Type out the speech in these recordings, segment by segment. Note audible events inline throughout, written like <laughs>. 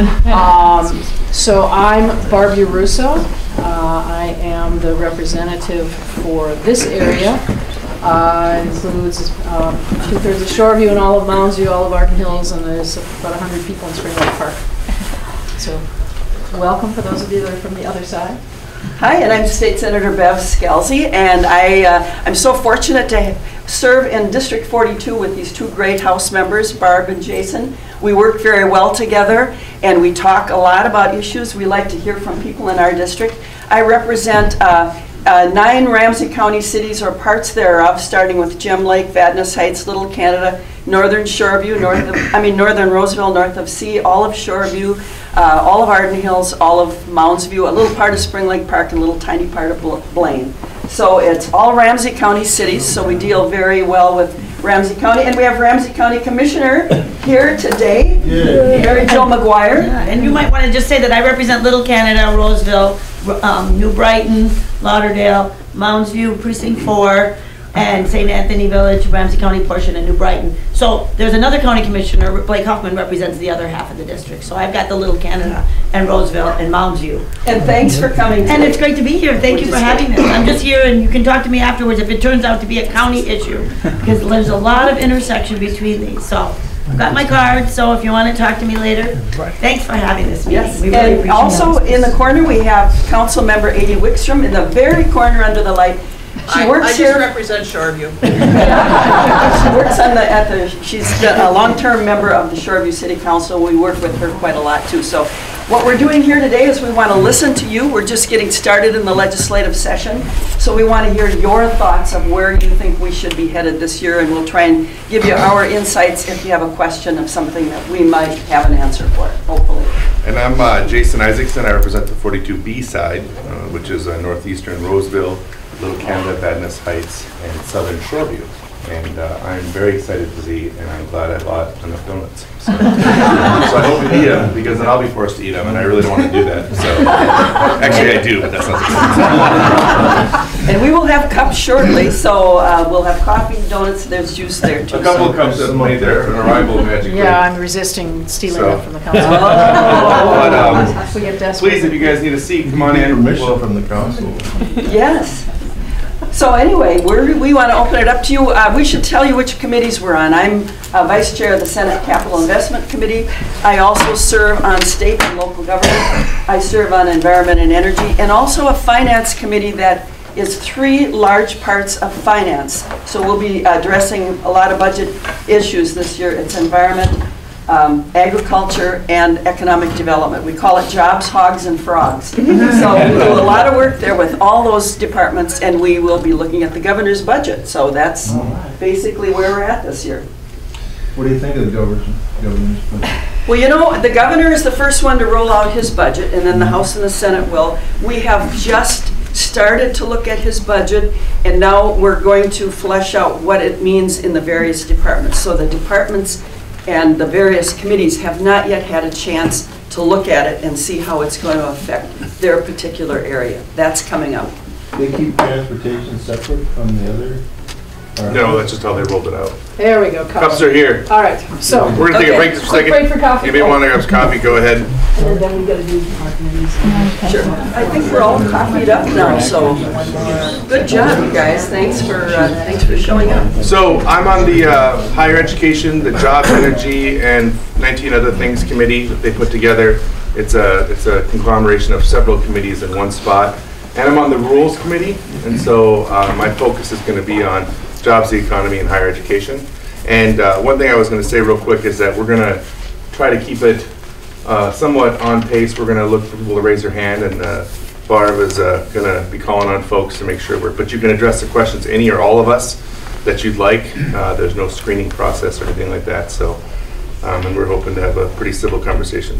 Um, So I'm Barb Yarusso. Uh, I am the representative for this area. Uh, Includes um, two-thirds of Shoreview and all of Moundsview, all of Arden Hills, and there's about 100 people in Spring Lake Park. So welcome for those of you that are from the other side. Hi, and I'm State Senator Bev Scalze, and I, uh, I'm so fortunate to serve in District 42 with these two great House members, Barb and Jason. We work very well together, and we talk a lot about issues. We like to hear from people in our district. I represent uh, uh, nine Ramsey County cities or parts thereof, starting with Gem Lake, Vadnais Heights, Little Canada, Northern Shoreview, north of, I mean, Northern Roseville, north of C, all of Shoreview, uh, all of Arden Hills, all of Mounds View, a little part of Spring Lake Park, and a little tiny part of Bl- Blaine. So it's all Ramsey County cities, so we deal very well with Ramsey County. And we have Ramsey County Commissioner here today, Mary Jo McGuire. Yeah, And you might want to just say that I represent Little Canada, Roseville, um, New Brighton, Lauderdale, Mounds View, Precinct 4, and St. Anthony Village, Ramsey County portion, and New Brighton. So there's another county commissioner, Blake Huffman represents the other half of the district. So I've got the Little Canada and Roseville and Mounds View. And thanks for coming And it's great to be here. Thank you for having this. I'm just here and you can talk to me afterwards if it turns out to be a county issue. Because there's a lot of intersection between these. So I've got my card, so if you want to talk to me later, thanks for having this meeting. Yes, We really and appreciate also it. in the corner, we have Council Member Ady Wickstrom in the very corner under the light. She I- works I just here. represent Shoreview. <laughs> She works on the, at the, she's a long-term member of the Shoreview City Council. We work with her quite a lot too. So what we're doing here today is we want to listen to you. We're just getting started in the legislative session. So we want to hear your thoughts of where you think we should be headed this year. And we'll try and give you our insights if you have a question of something that we might have an answer for, hopefully. And I'm uh, Jason Isaacson. I represent the 42B side, uh, which is uh, northeastern Roseville, Little Canada, Vadnais Heights, and southern Shoreview. And uh, I'm very excited to eat, and I'm glad I bought enough donuts. <laughs> So so I hope you eat them, because then I'll be forced to eat them, and I really don't want to do that. So, actually, I do, but that's not the And we will have cups shortly, so uh, we'll have coffee, donuts, there's juice there too. A couple of cups have made there, an arrival of Magic Yeah, I'm resisting stealing So- that from the council. <laughs> But, um, we get desperate. Please, if you guys need a seat, come on in. Permission We'll- from the council. Yes. So anyway, we want to open it up to you. Uh, we should tell you which committees we're on. I'm uh, Vice Chair of the Senate Capital Investment Committee. I also serve on state and local government. I serve on environment and energy, and also a finance committee that is three large parts of finance. So we'll be addressing a lot of budget issues this year. It's environment, um, agriculture, and economic development. We call it jobs, hogs, and frogs. <laughs> So we do a lot of work there with all those departments, and we will be looking at the governor's budget. So that's basically where we're at this year. What do you think of the governor's, governor's budget? Well, you know, the governor is the first one to roll out his budget, and then the House and the Senate will. We have just started to look at his budget, and now we're going to flesh out what it means in the various departments. So the departments and the various committees have not yet had a chance to look at it and see how it's going to affect their particular area. That's coming up. They keep transportation separate from the other? Or- No, that's just how they rolled it out. There we go, Cups cups. are here. All right, so. We're gonna take a Okay. break just a Quick second. break for coffee. If you want to grab some coffee, go ahead. And then we gotta do our committees. Sure. I think we're all coffeed up now, so good job, you guys. Thanks for, uh, thanks for showing up. So I'm on the uh, Higher Education, the Jobs, Energy, and 19 other things committee that they put together. It's a, it's a conglomeration of several committees in one spot. And I'm on the Rules Committee, and so uh, my focus is going to be on jobs, the economy, and higher education. And uh, one thing I was going to say real quick is that we're going to try to keep it uh, somewhat on pace. We're going to look for people to raise their hand, and uh, Barb is going to be calling on folks to make sure we're, but you can address the questions, any or all of us, that you'd like. Uh, There's no screening process or anything like that, so, um, and we're hoping to have a pretty civil conversation.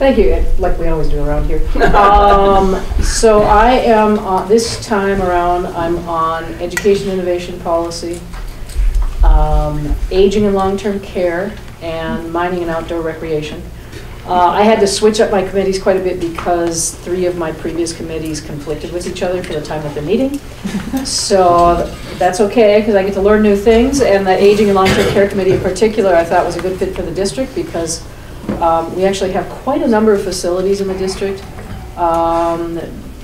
Thank you, like we always do around here. Um, So I am, uh, this time around, I'm on education innovation policy, um, aging and long-term care, and mining and outdoor recreation. Uh, I had to switch up my committees quite a bit because three of my previous committees conflicted with each other for the time of the meeting. So that's okay, because I get to learn new things, and the aging and long-term care committee in particular, I thought was a good fit for the district because Um, We actually have quite a number of facilities in the district, um,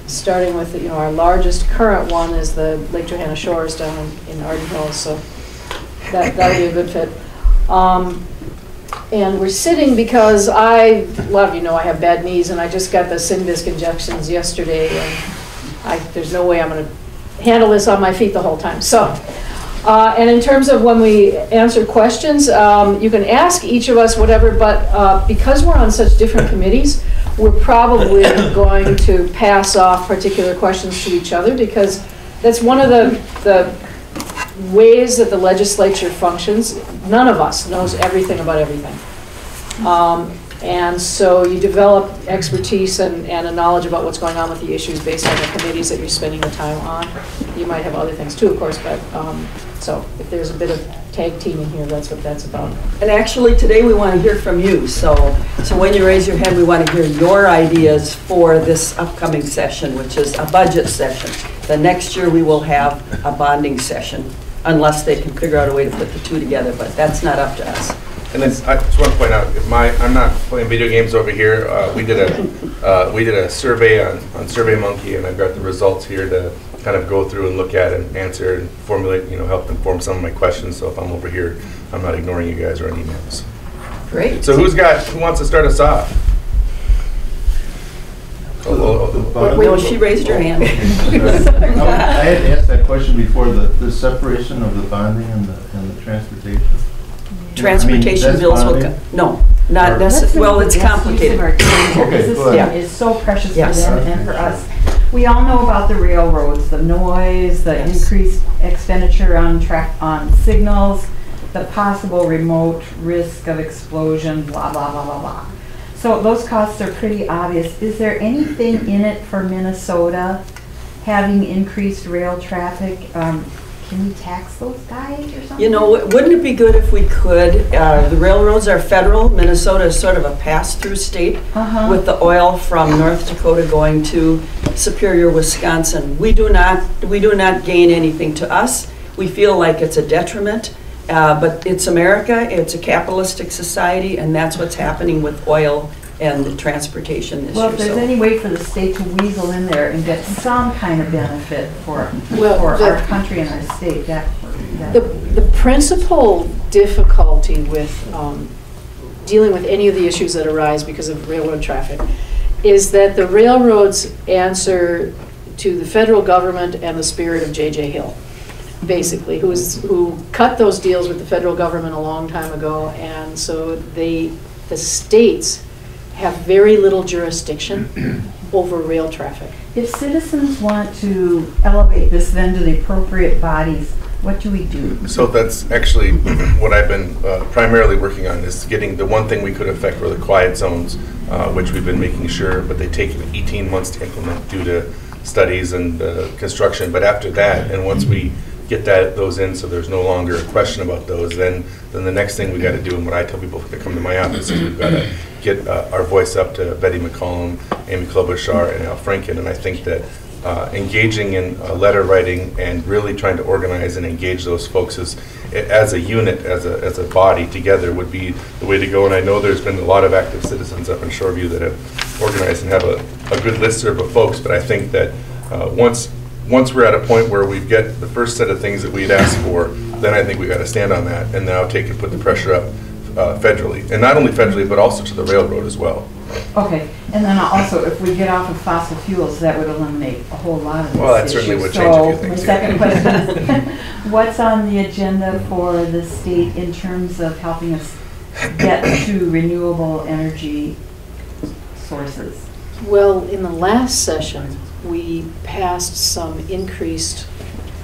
starting with, you know, our largest current one is the Lake Johanna Shores down in- in Arden Hills, so that, that'll be a good fit. Um, And we're sitting because I, a lot of you know I have bad knees, and I just got the Synvisc injections yesterday, and I, there's no way I'm gonna handle this on my feet the whole time, so. Uh, and in terms of when we answer questions, um, you can ask each of us whatever, but, uh, because we're on such different committees, we're probably going to pass off particular questions to each other, because that's one of the, the ways that the legislature functions. None of us knows everything about everything. Um, And so you develop expertise and, and a knowledge about what's going on with the issues based on the committees that you're spending the time on. You might have other things too, of course, but, um, so if there's a bit of tag teaming here, that's what that's about. And actually, today we want to hear from you, so, so when you raise your hand, we want to hear your ideas for this upcoming session, which is a budget session. The next year, we will have a bonding session, unless they can figure out a way to put the two together, but that's not up to us. And then, I just want to point out, my, I'm not playing video games over here. Uh, We did a, uh, we did a survey on, on Survey Monkey, and I've got the results here to kind of go through and look at and answer and formulate, you know, help inform some of my questions. So if I'm over here, I'm not ignoring you guys or on emails. Great. So who's got, who wants to start us off? Oh, oh, oh. She raised her hand. <laughs> I had asked that question before, the, the separation of the bonding and the, and the transportation. Transportation that's bills will, bonding? no, not Or- necessarily, well, it's complicated. Okay, This go ahead. is so precious for Yes. them and for us. We all know about the railroads, the noise, the Yes. increased expenditure on track, on signals, the possible remote risk of explosion, blah, blah, blah, blah, blah. So those costs are pretty obvious. Is there anything in it for Minnesota having increased rail traffic? Um, Can we tax those guys or something? You know, wouldn't it be good if we could? Uh, The railroads are federal, Minnesota is sort of a pass-through state Uh-huh. with the oil from North Dakota going to Superior, Wisconsin. We do not, we do not gain anything to us. We feel like it's a detriment, uh, but it's America, it's a capitalistic society, and that's what's happening with oil and the transportation this Well, if there's so- any way for the state to weasel in there and get some kind of benefit for, Well, for our country and our state, that, The, the principal difficulty with um, dealing with any of the issues that arise because of railroad traffic is that the railroads answer to the federal government and the spirit of J.J. Hill, basically, who's, who cut those deals with the federal government a long time ago, and so they, the states have very little jurisdiction <clears throat> over rail traffic. if citizens want to elevate this then to the appropriate bodies, what do we do? So that's actually what I've been uh, primarily working on, is getting, the one thing we could affect were the quiet zones, uh, which we've been making sure, but they take 18 months to implement due to studies and uh, construction. But after that, and once we get that, those in, so there's no longer a question about those, then, then the next thing we got to do, and what I tell people that come to my office, is we've got to get uh, our voice up to Betty McCollum, Amy Klobuchar, and Al Franken. And I think that uh, engaging in uh, letter writing and really trying to organize and engage those folks as, as a unit, as a, as a body together would be the way to go. And I know there's been a lot of active citizens up in Shoreview that have organized and have a, a good listserv of folks. But I think that uh, once, once we're at a point where we've get the first set of things that we'd asked for, then I think we got to stand on that and now take and put the pressure up uh, federally. And not only federally, but also to the railroad as well. Okay, and then also, if we get off of fossil fuels, that would eliminate a whole lot of this Well, that certainly issue. would change a few So, things, my yeah. second question is, <laughs> <laughs> what's on the agenda for the state in terms of helping us get to renewable energy sources? Well, in the last session, we passed some increased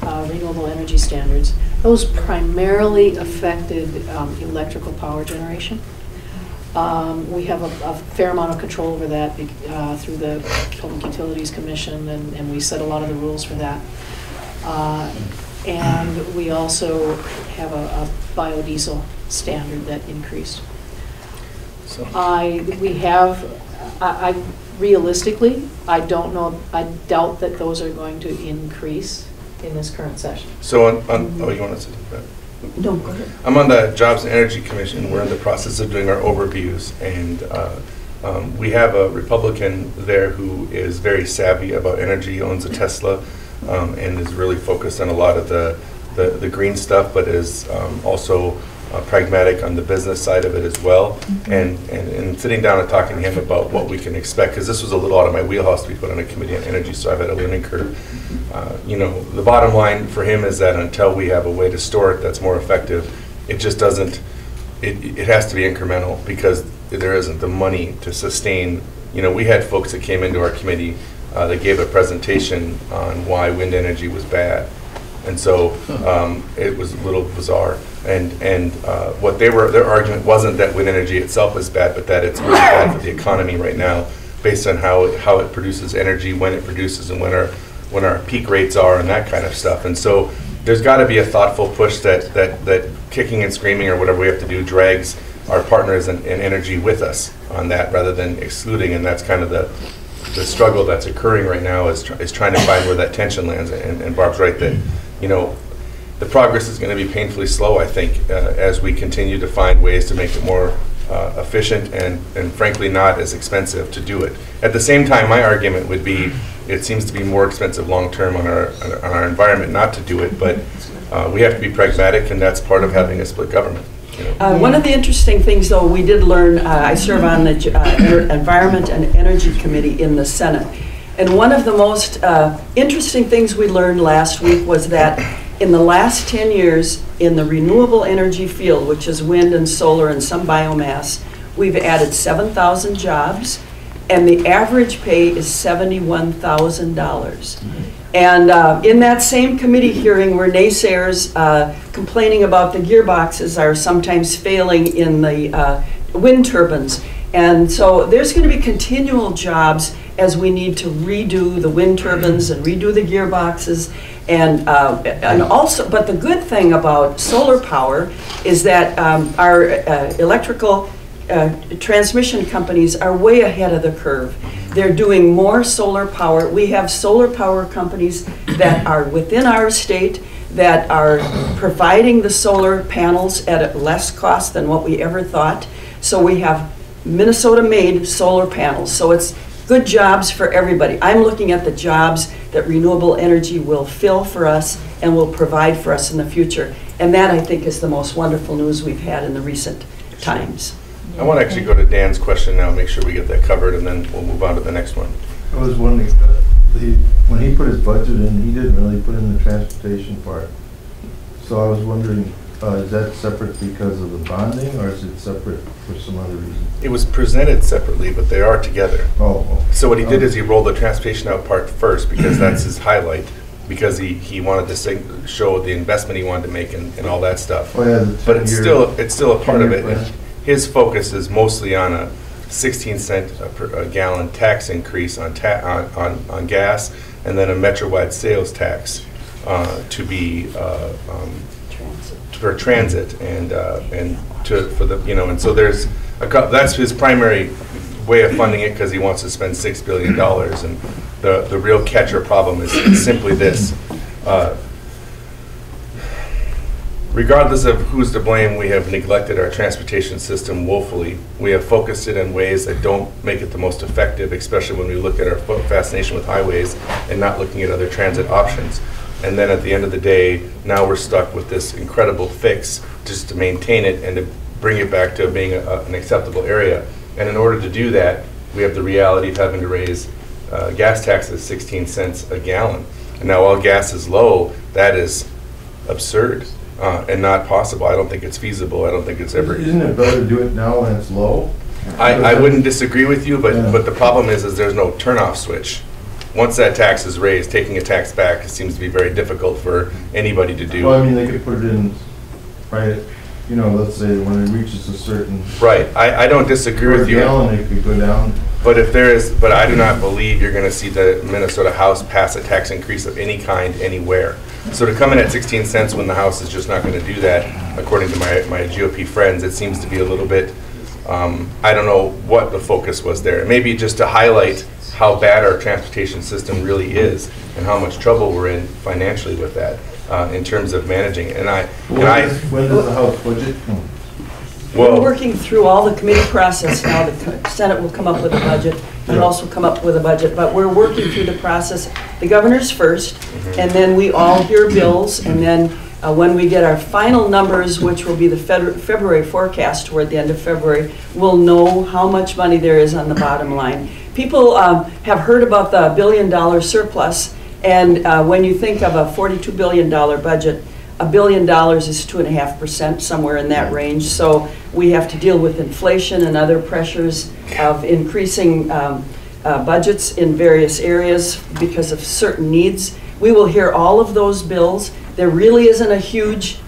uh, renewable energy standards. Those primarily affected um, electrical power generation. Um, We have a a fair amount of control over that uh, through the Public Utilities Commission, and and we set a lot of the rules for that. Uh, And we also have a a biodiesel standard that increased. So. I, we have, I I- realistically, I don't know, I doubt that those are going to increase in this current session. So on, on, oh, you want to say that? No, go ahead. I'm on the Jobs and Energy Commission. We're in the process of doing our overviews, and uh, um, we have a Republican there who is very savvy about energy, owns a Tesla, um, and is really focused on a lot of the, the, the green stuff, but is um, also uh, pragmatic on the business side of it as well. And, and, and sitting down and talking to him about what we can expect, because this was a little out of my wheelhouse to be put on a committee on energy, so I've had a learning curve. Uh, You know, the bottom line for him is that until we have a way to store it that's more effective, it just doesn't, it, it has to be incremental because there isn't the money to sustain. You know, we had folks that came into our committee uh, that gave a presentation on why wind energy was bad. And so um, it was a little bizarre. And, and uh, what they were, their argument wasn't that wind energy itself is bad, but that it's really bad for the economy right now based on how, it- how it produces energy, when it produces, and when our, when our peak rates are, and that kind of stuff. And so there's got to be a thoughtful push that, that, that kicking and screaming or whatever we have to do drags our partners in energy with us on that rather than excluding. And that's kind of the, the struggle that's occurring right now is, tr- is trying to find where that tension lands. And, and Barb's right that, you know, the progress is going to be painfully slow, I think, uh, as we continue to find ways to make it more uh, efficient and, and frankly not as expensive to do it. At the same time, my argument would be, it seems to be more expensive long-term on our, on our environment not to do it, but uh, we have to be pragmatic, and that's part of having a split government. Uh, One of the interesting things, though, we did learn, uh, I serve on the uh, Environment and Energy Committee in the Senate. And one of the most uh, interesting things we learned last week was that in the last 10 years, in the renewable energy field, which is wind and solar and some biomass, we've added 7,000 jobs, and the average pay is $71,000. And uh, in that same committee hearing were naysayers uh, complaining about the gearboxes are sometimes failing in the uh, wind turbines. And so there's going to be continual jobs as we need to redo the wind turbines and redo the gearboxes. And, uh, and also, but the good thing about solar power is that um, our uh, electrical uh, transmission companies are way ahead of the curve. They're doing more solar power. We have solar power companies that are within our state that are providing the solar panels at a less cost than what we ever thought. So we have Minnesota-made solar panels. So it's good jobs for everybody. I'm looking at the jobs that renewable energy will fill for us and will provide for us in the future. And that, I think, is the most wonderful news we've had in the recent times. I want to actually go to Dan's question now, make sure we get that covered, and then we'll move on to the next one. I was wondering, uh, the, when he put his budget in, he didn't really put in the transportation part. So I was wondering, uh, is that separate because of the bonding, or is it separate for some other reason? It was presented separately, but they are together. Oh, oh. So what he did is he rolled the transportation out part first because that's his <clears throat> highlight, because he, he wanted to sing, show the investment he wanted to make and, and all that stuff. Oh, yeah, But it's still, it's still a part of it. plan. His focus is mostly on a 16 cent a per- a gallon tax increase on ta, on, on, on gas, and then a Metro-wide sales tax, uh, to be, uh, um, for transit and, uh, and to, for the, you know, and so there's, a cou- that's his primary way of funding it because he wants to spend six billion dollars. And the, the real catch or problem is simply this. uh, Regardless of who's to blame, we have neglected our transportation system woefully. We have focused it in ways that don't make it the most effective, especially when we look at our fascination with highways and not looking at other transit options. And then at the end of the day, now we're stuck with this incredible fix just to maintain it and to bring it back to being a- an acceptable area. And in order to do that, we have the reality of having to raise uh, gas taxes 16 cents a gallon. And now while gas is low, that is absurd uh, and not possible. I don't think it's feasible. I don't think it's ever. Isn't it better to do it now when it's low? I, I wouldn't disagree with you, but, Yeah. but the problem is, is there's no turnoff switch. Once that tax is raised, taking a tax back seems to be very difficult for anybody to do. Well, I mean, they could put it in, right, you know, let's say when it reaches a certain Right, I, I don't disagree with you. gallon, it could go down. But if there is, but I do not believe you're gonna see the Minnesota House pass a tax increase of any kind anywhere. So to come in at 16 cents when the House is just not gonna do that, according to my, my GOP friends, it seems to be a little bit, um, I don't know what the focus was there. Maybe just to highlight how bad our transportation system really is and how much trouble we're in financially with that. uh, in terms of managing. it. And I, and When I, does, when does the House budget come? We're well, working through all the committee process now. The Senate will come up with a budget, and Yeah. also come up with a budget, but we're working through the process. The governor's first, Mm-hmm. and then we all hear bills, and then uh, when we get our final numbers, which will be the Fed- February forecast toward the end of February, we'll know how much money there is on the bottom line. People um, have heard about the billion-dollar surplus, and uh, when you think of a $42 billion budget, a billion dollars is two and a half percent, somewhere in that range. So we have to deal with inflation and other pressures of increasing um, uh, budgets in various areas because of certain needs. We will hear all of those bills. There really isn't a huge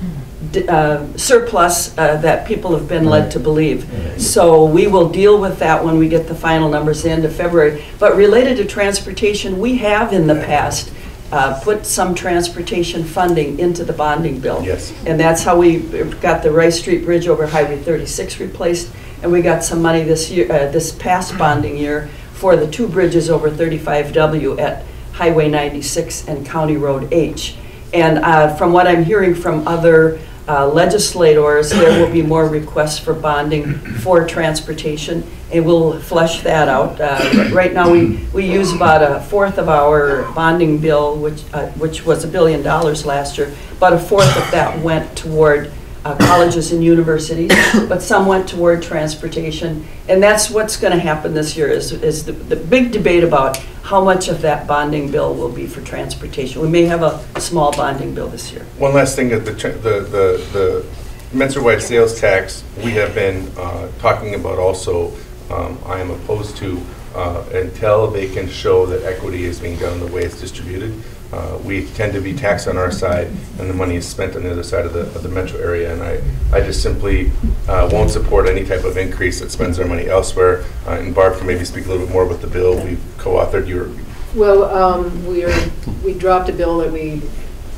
uh, surplus uh, that people have been led to believe. So we will deal with that when we get the final numbers the end of February. But related to transportation, we have in the past uh, put some transportation funding into the bonding bill. Yes. And that's how we got the Rice Street Bridge over Highway 36 replaced, and we got some money this year, uh, this past bonding year for the two bridges over 35W at Highway 96 and County Road H. And uh, from what I'm hearing from other uh, legislators, there will be more requests for bonding for transportation, and we'll flesh that out. Uh, Right now, we, we use about a fourth of our bonding bill, which, uh, which was a billion dollars last year, about a fourth of that went toward uh, colleges and universities, but some went toward transportation. And that's what's going to happen this year, is, is the, the big debate about how much of that bonding bill will be for transportation. We may have a small bonding bill this year. one last thing, the, the, the, the Metro-wide sales tax, we have been uh, talking about also, um, I am opposed to, uh, until they can show that equity is being done the way it's distributed. Uh, We tend to be taxed on our side, and the money is spent on the other side of the, of the metro area. And I, I just simply uh, won't support any type of increase that spends our money elsewhere. Uh, And Barb can maybe speak a little bit more about the bill we've co-authored. Your, Well, um, we are, we dropped a bill that we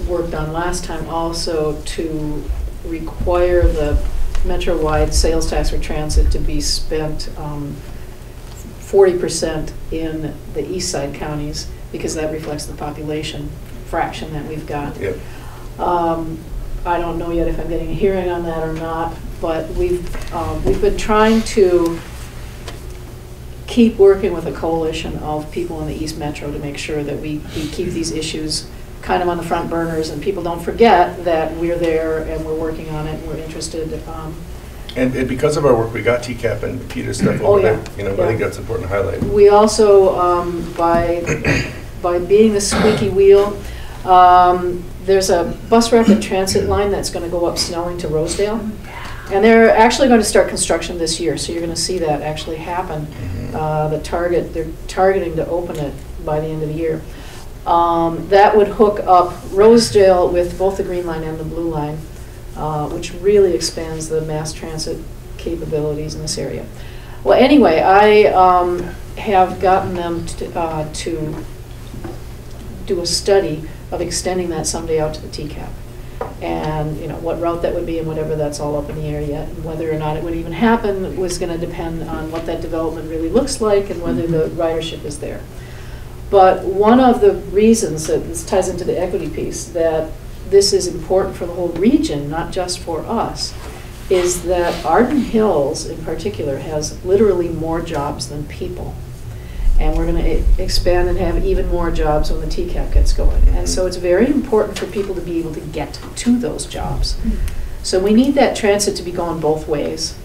worked on last time also to require the Metro-wide sales tax for transit to be spent um, forty percent in the east side counties, because that reflects the population fraction that we've got. yeah. Um, I don't know yet if I'm getting a hearing on that or not, but we've, um, we've been trying to keep working with a coalition of people in the East Metro to make sure that we, we keep these issues kind of on the front burners and people don't forget that we're there and we're working on it and we're interested. um, And and because of our work, we got TCAAP and Peter's stuff Oh, over yeah, there. You know, I think yeah. that's important to highlight. We also, um, by, by being the squeaky wheel, um, there's a bus rapid transit line that's gonna go up Snelling to Rosedale. And they're actually gonna start construction this year, so you're gonna see that actually happen. Uh, The target, they're targeting to open it by the end of the year. Um, That would hook up Rosedale with both the Green Line and the Blue Line, uh, which really expands the mass transit capabilities in this area. Well, anyway, I um, have gotten them to uh, to do a study of extending that someday out to the TCAAP. And, you know, what route that would be and whatever, that's all up in the air yet. And whether or not it would even happen was gonna depend on what that development really looks like and whether the ridership is there. But one of the reasons that this ties into the equity piece, that this is important for the whole region, not just for us, is that Arden Hills in particular has literally more jobs than people. And we're gonna e- expand and have even more jobs when the TCAAP gets going. And so it's very important for people to be able to get to those jobs. So we need that transit to be going both ways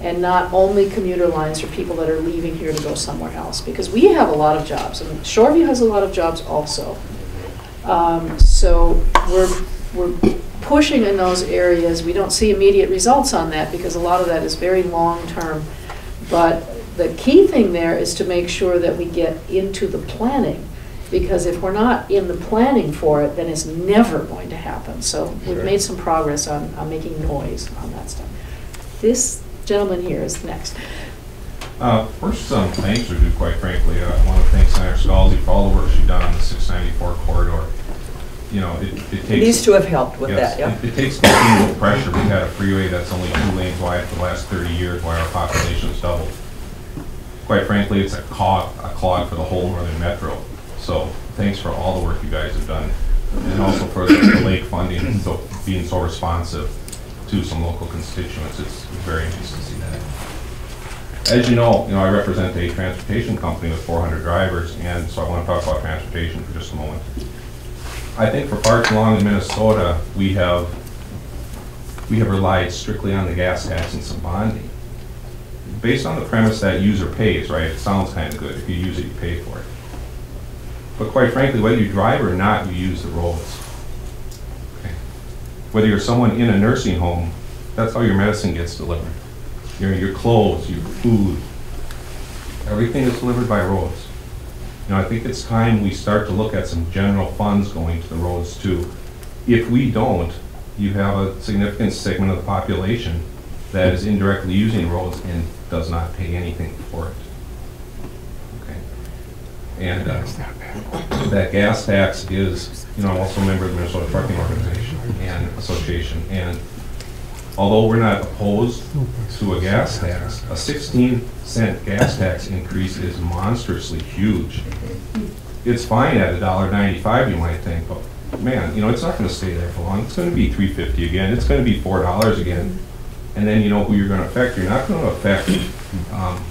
and not only commuter lines for people that are leaving here to go somewhere else. Because we have a lot of jobs, and Shoreview has a lot of jobs also. Um, So we're, we're pushing in those areas. We don't see immediate results on that because a lot of that is very long-term. But the key thing there is to make sure that we get into the planning. Because if we're not in the planning for it, then it's never going to happen. So we've Sure. made some progress on, on making noise on that stuff. This gentleman here is next. Uh, First, some thanks are due, quite frankly. Uh, I want to thank Senator Scalze for all the work she's done on the 694 corridor. You know, it it takes... These two have helped with Yes, that, yeah. it- It takes continual pressure. We've had a freeway that's only two lanes wide for the last 30 years, while our population's doubled. Quite frankly, it's a clog, a clog for the whole northern metro. So thanks for all the work you guys have done and also for the the <coughs> lake funding, so being so responsive to some local constituents, it's very nice to. As you know, you know, I represent a transportation company with 400 drivers, and so I want to talk about transportation for just a moment. I think for far too long in Minnesota, we have, we have relied strictly on the gas tax and some bonding. Based on the premise that user pays, right, it sounds kind of good, if you use it, you pay for it. But quite frankly, whether you drive or not, you use the roads. Okay. Whether you're someone in a nursing home, that's how your medicine gets delivered. Your, your clothes, your food, everything is delivered by roads. You know, I think it's time we start to look at some general funds going to the roads too. If we don't, you have a significant segment of the population that is indirectly using roads and does not pay anything for it. Okay. And uh, that gas tax is, you know, I'm also a member of the Minnesota Trucking Organization and Association. And although we're not opposed to a gas tax, a 16 cent gas tax increase is monstrously huge. It's fine at a dollar ninety-five, you might think, but man, you know, it's not gonna stay there for long. It's gonna be 350 again, it's gonna be $4 again. And then you know who you're gonna affect. You're not gonna affect um,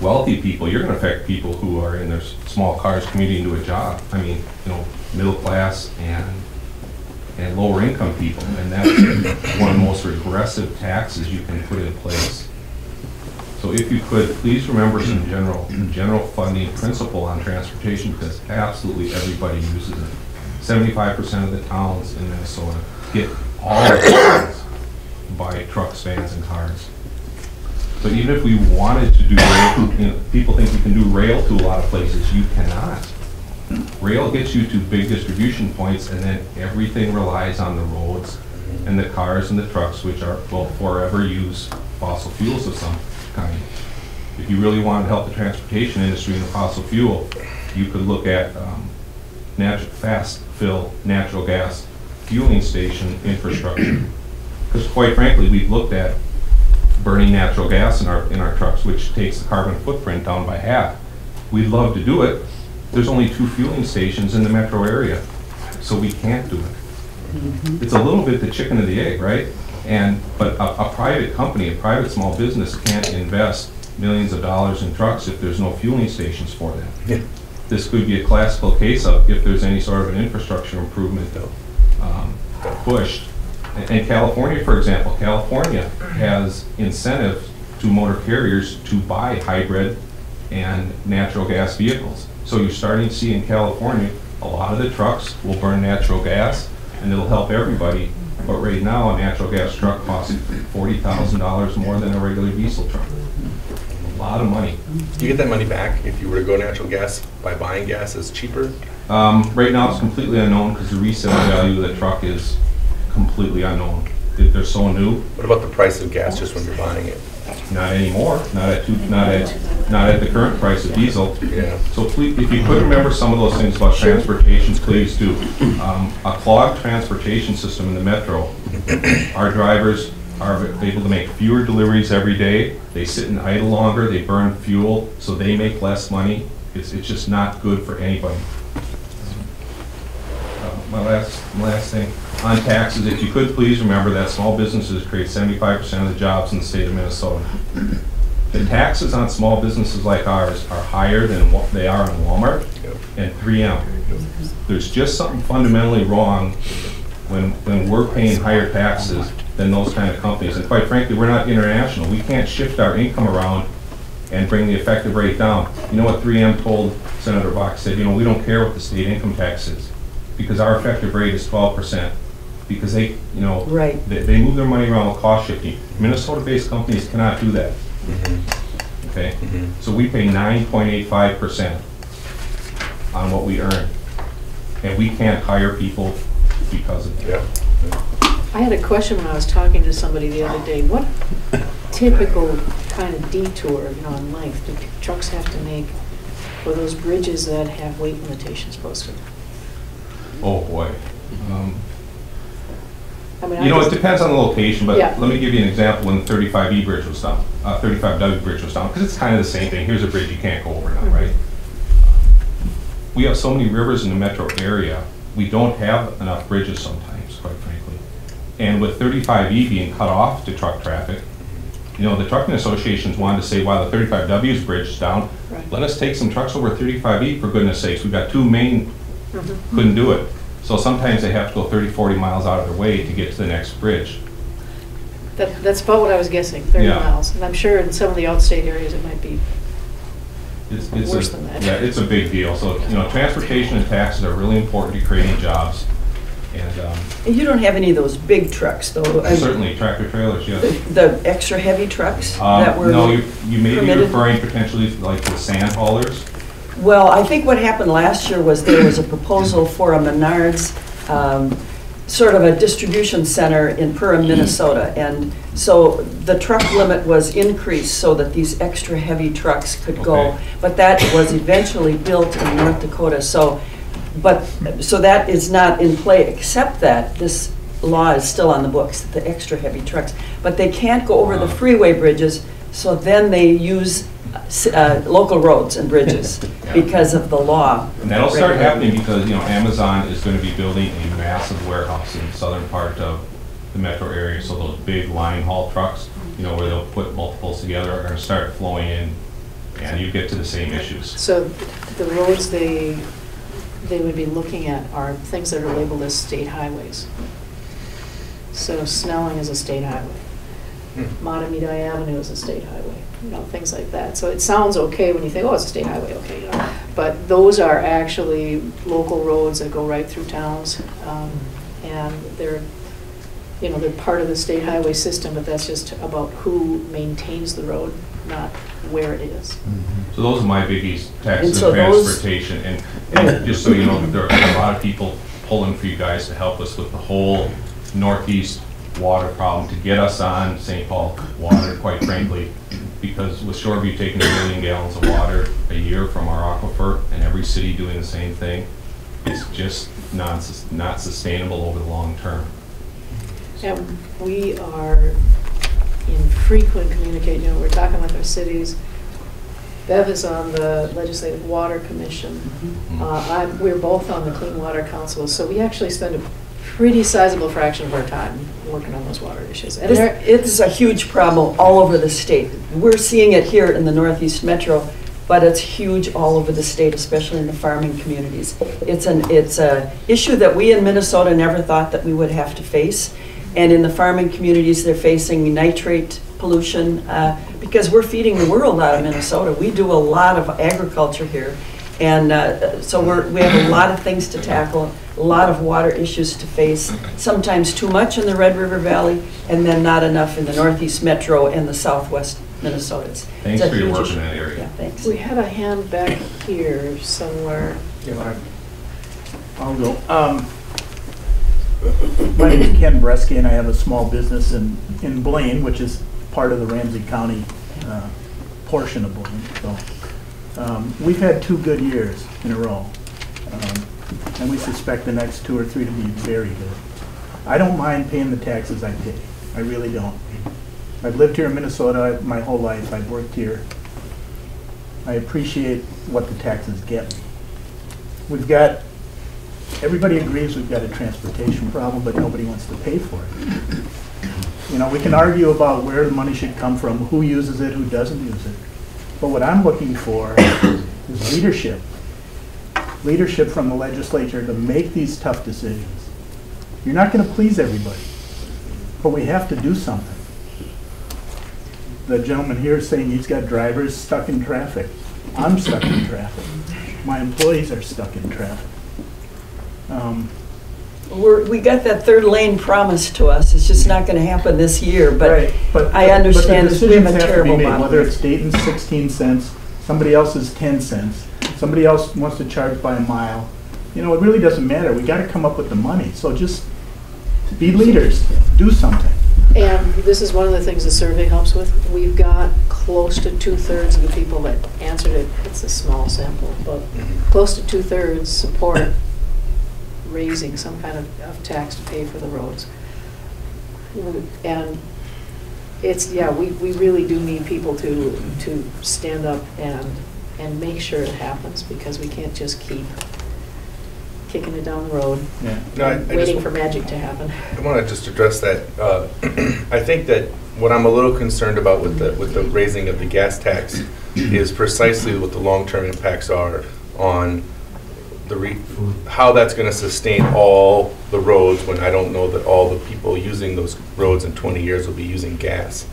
wealthy people. You're gonna affect people who are in their small cars commuting to a job. I mean, you know, middle class and and lower income people, and that's <coughs> one of the most regressive taxes you can put in place. So if you could, please remember some general, general funding principle on transportation, because absolutely everybody uses it. Seventy-five percent of the towns in Minnesota get all of the by trucks, vans, and cars. So even if we wanted to do, rail, you know, people think we can do rail to a lot of places, you cannot. Rail gets you to big distribution points, and then everything relies on the roads and the cars and the trucks, which are, will forever use fossil fuels of some kind. If you really wanted to help the transportation industry and the fossil fuel, you could look at um, natu- fast fill natural gas fueling station infrastructure. Because quite frankly, we've looked at burning natural gas in our, in our trucks, which takes the carbon footprint down by half. We'd love to do it. There's only two fueling stations in the metro area, so we can't do it. It's a little bit the chicken and the egg, right? And, but a, a private company, a private small business can't invest millions of dollars in trucks if there's no fueling stations for them. This could be a classical case of if there's any sort of an infrastructure improvement um, pushed. And- And California, for example, California has incentive to motor carriers to buy hybrid and natural gas vehicles. So you're starting to see in California, a lot of the trucks will burn natural gas, and it'll help everybody. But right now, a natural gas truck costs forty thousand dollars more than a regular diesel truck. A lot of money. Do you get that money back if you were to go natural gas by buying gas is cheaper? Um, right now, it's completely unknown because the resale value of the truck is completely unknown. They- They're so new, What about the price of gas just when you're buying it? not anymore, not at, two- not at, not at the current price of diesel. Yeah. So please, if you could remember some of those things about transportation, please do. Um, A clogged transportation system in the metro, our drivers are able to make fewer deliveries every day. They sit and idle longer, they burn fuel, so they make less money. It's, it's just not good for anybody. My last, my last thing, on taxes, if you could please remember that small businesses create seventy-five percent of the jobs in the state of Minnesota. The taxes on small businesses like ours are higher than what they are on Walmart and 3M. There's just something fundamentally wrong when, when we're paying higher taxes than those kind of companies. And quite frankly, we're not international. We can't shift our income around and bring the effective rate down. You know what 3M told Senator Box said, you know, we don't care what the state income tax is because our effective rate is 12%. Because they, you know, Right. they, they move their money around with cost shifting. Minnesota-based companies cannot do that. Mm-hmm. Okay? Mm-hmm. So we pay nine point eight five percent on what we earn. And we can't hire people because of that. Yeah. I had a question when I was talking to somebody the other day. What typical kind of detour, you know, in length do trucks have to make for those bridges that have weight limitations posted? Oh, boy. Um, I mean, I You know, it just- depends on the location, but Yeah. let me give you an example when the thirty-five E bridge was down, uh, thirty-five W bridge was down, because it's kind of the same thing. Here's a bridge you can't go over now, right? We have so many rivers in the metro area we don't have enough bridges sometimes, quite frankly. And with 35E being cut off to truck traffic, you know, the trucking associations wanted to say, while the 35W's bridge is down, Right. let us take some trucks over 35E for goodness sakes. We've got two main, couldn't do it. So sometimes they have to go 30, 40 miles out of their way to get to the next bridge. That, that's about what I was guessing, 30 Yeah. miles. And I'm sure in some of the outstate areas it might be, It's, it's Worse a, than that. Yeah, it's a big deal. So, you know, transportation and taxes are really important to creating jobs. And um, And you don't have any of those big trucks, though? I- certainly tractor trailers, The yes. the extra heavy trucks Um, that were? No, you, you may be referring potentially like the sand haulers. Well, I think what happened last year was there was a proposal for a Menards, um, sort of a distribution center in Perham, Minnesota. And so the truck limit was increased so that these extra heavy trucks could go. Okay. But that was eventually built in North Dakota, so, but, so that is not in play, except that this law is still on the books, the extra heavy trucks. But they can't go over the freeway bridges, so then they use uh, local roads and bridges <laughs> Yeah. because of the law. And that'll start happening because, you know, Amazon is going to be building a massive warehouse in the southern part of the metro area. So those big line haul trucks, you know, where they'll put multiples together are going to start flowing in and you get to the same issues. so the roads they, they would be looking at are things that are labeled as state highways. So Snelling is a state highway. Matamidi Avenue is a state highway, you know, things like that. So it sounds okay when you think, oh, it's a state highway, okay, you know. But those are actually local roads that go right through towns. um, And they're, you know, they're part of the state highway system, but that's just about who maintains the road, not where it is. So those are my biggies, And taxes so and those- transportation. And, and just so you know, there are a lot of people pulling for you guys to help us with the whole northeast water problem, to get us on St. Paul water, quite frankly. Because with Shoreview taking a million gallons of water a year from our aquifer and every city doing the same thing, it's just not, not sustainable over the long term. And we are in frequent communication, you know, we're talking with our cities. Bev is on the Legislative Water Commission. Mm-hmm. Uh, I'm, we're both on the Clean Water Council, so we actually spend a pretty sizable fraction of our time working on those water issues. And This- It's a huge problem all over the state. We're seeing it here in the Northeast Metro, but it's huge all over the state, especially in the farming communities. It's an, it's a issue that we in Minnesota never thought that we would have to face. And in the farming communities, they're facing nitrate pollution, uh, because we're feeding the world out of Minnesota. We do a lot of agriculture here. And uh, so we're, we have a lot of things to tackle, a lot of water issues to face, sometimes too much in the Red River Valley, and then not enough in the Northeast Metro and the Southwest Minnesotans. Thanks for your work issue. in that area. Yeah, thanks. we had a hand back here somewhere. I'll go. Um, My name is Ken Bresky, and I have a small business in, in Blaine, which is part of the Ramsey County uh, portion of Blaine. So, um, we've had two good years in a row, um, and we suspect the next two or three to be very good. I don't mind paying the taxes I pay. I really don't. I've lived here in Minnesota my whole life. I've worked here. I appreciate what the taxes get me. We've got everybody agrees we've got a transportation problem, but nobody wants to pay for it. You know, we can argue about where the money should come from, who uses it, who doesn't use it. But what I'm looking for is leadership. Leadership from the legislature to make these tough decisions. You're not gonna please everybody, but we have to do something. The gentleman here is saying he's got drivers stuck in traffic. I'm stuck in traffic. My employees are stuck in traffic. Um, We're, we got that third lane promised to us. It's just not going to happen this year, but Right, but- I understand but that we have a to terrible made, model. Whether it's Dayton's 16 cents, somebody else's 10 cents, somebody else wants to charge by a mile, you know, it really doesn't matter. We got to come up with the money. So just be leaders, do something. And this is one of the things the survey helps with. We've got close to two-thirds of the people that answered it, it's a small sample, but close to two-thirds support raising some kind of, of tax to pay for the roads. And it's, yeah, we, we really do need people to, to stand up and, and make sure it happens, because we can't just keep, kicking it down the road, Yeah. No, I- I just- waiting for magic to happen. I want to just address that. Uh, <clears throat> I think that what I'm a little concerned about with the, with the raising of the gas tax <clears throat> is precisely what the long-term impacts are on the, re- how that's going to sustain all the roads when I don't know that all the people using those roads in 20 years will be using gas.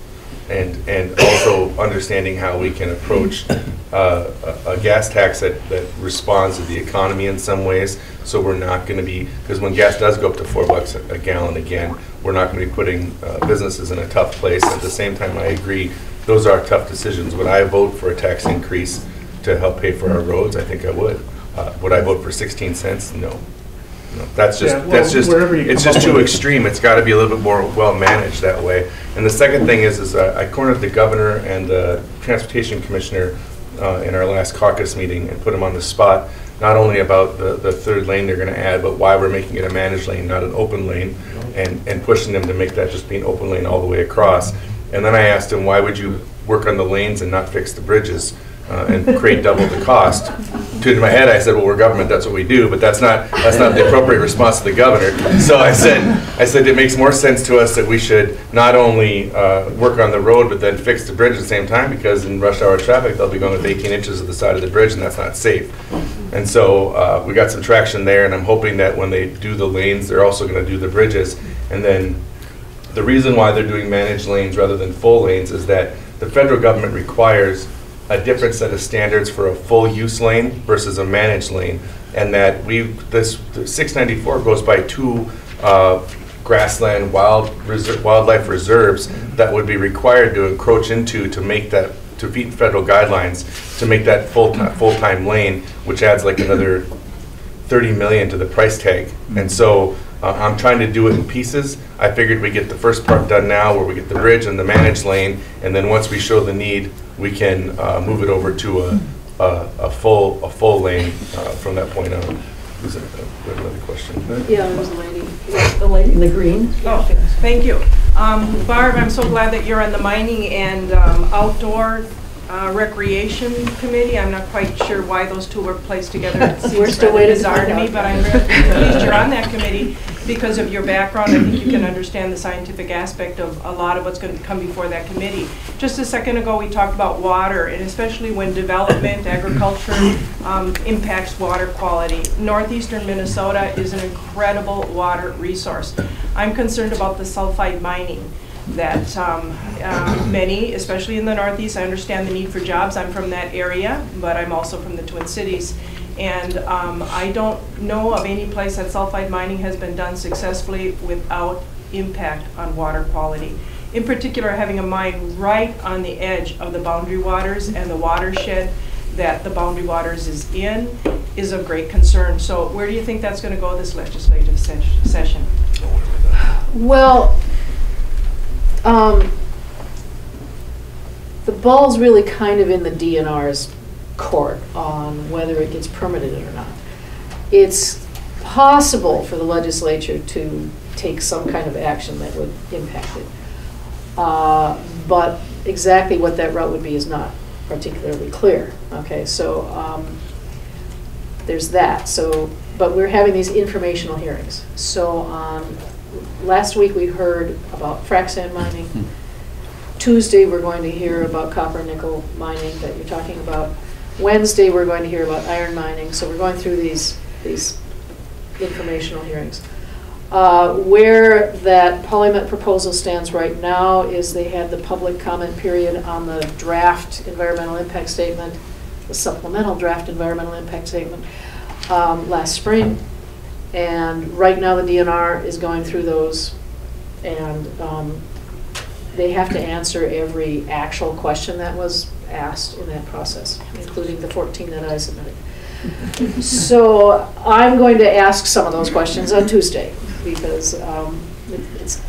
And, and also understanding how we can approach uh, a, a gas tax that, that responds to the economy in some ways. So we're not going to be, because when gas does go up to four bucks a a gallon again, we're not going to be putting uh, businesses in a tough place. At the same time, I agree, those are tough decisions. Would I vote for a tax increase to help pay for our roads? I think I would. Uh, Would I vote for 16 cents? No. That's just, Yeah, well, that's just, wherever you it's come just up too with- extreme. It's got to be a little bit more well-managed that way. And the second thing is, is uh, I cornered the governor and the transportation commissioner uh, in our last caucus meeting and put them on the spot, not only about the, the third lane they're going to add, but why we're making it a managed lane, not an open lane, and, and pushing them to make that just be an open lane all the way across. And then I asked him, why would you work on the lanes and not fix the bridges uh, and create double the cost? To my head, I said, well, we're government, that's what we do, but that's not, that's not the appropriate response to the governor. So I said, I said, it makes more sense to us that we should not only uh, work on the road, but then fix the bridge at the same time, because in rush hour traffic, they'll be going with 18 inches of the side of the bridge, and that's not safe. And so uh, we got some traction there, and I'm hoping that when they do the lanes, they're also going to do the bridges. And then the reason why they're doing managed lanes rather than full lanes is that the federal government requires a different set of standards for a full use lane versus a managed lane. And that we, this, the 694 goes by two uh, grassland wild, reser- wildlife reserves that would be required to encroach into to make that, to meet federal guidelines, to make that full-time, full-time lane, which adds like another 30 million to the price tag. And so uh, I'm trying to do it in pieces. I figured we get the first part done now, where we get the bridge and the managed lane, and then once we show the need, we can uh, move it over to a, a a full, a full lane uh, from that point on. Who's that? Another question? Yeah, there's a lady, the lady in the green. Oh, thank you. Um, Barb, I'm so glad that you're on the mining and um, outdoor uh, recreation committee. I'm not quite sure why those two were placed together. It <laughs> We're seems still rather bizarre to me, but I'm pleased you're on that committee because of your background. I think you can understand the scientific aspect of a lot of what's going to come before that committee. Just a second ago, we talked about water, and especially when development, agriculture um, impacts water quality. Northeastern Minnesota is an incredible water resource. I'm concerned about the sulfide mining that um, uh, many, especially in the Northeast, I understand the need for jobs. I'm from that area, but I'm also from the Twin Cities. And um, I don't know of any place that sulfide mining has been done successfully without impact on water quality. In particular, having a mine right on the edge of the boundary waters and the watershed that the boundary waters is in is of great concern. So where do you think that's going to go this legislative ses- session? Well, um, the ball's really kind of in the DNR's court on whether it gets permitted or not. It's possible for the legislature to take some kind of action that would impact it. Uh, But exactly what that route would be is not particularly clear. Okay, so um, there's that. So, but we're having these informational hearings. So on, last week we heard about frac sand mining. Tuesday, we're going to hear about copper nickel mining that you're talking about. Wednesday, we're going to hear about iron mining. So we're going through these, these informational hearings. Uh, Where that Polymet proposal stands right now is they had the public comment period on the draft environmental impact statement, the supplemental draft environmental impact statement, um, last spring. And right now, the DNR is going through those, and um, they have to answer every actual question that was asked in that process, including the 14 that I submitted. So I'm going to ask some of those questions on Tuesday, because um, it's,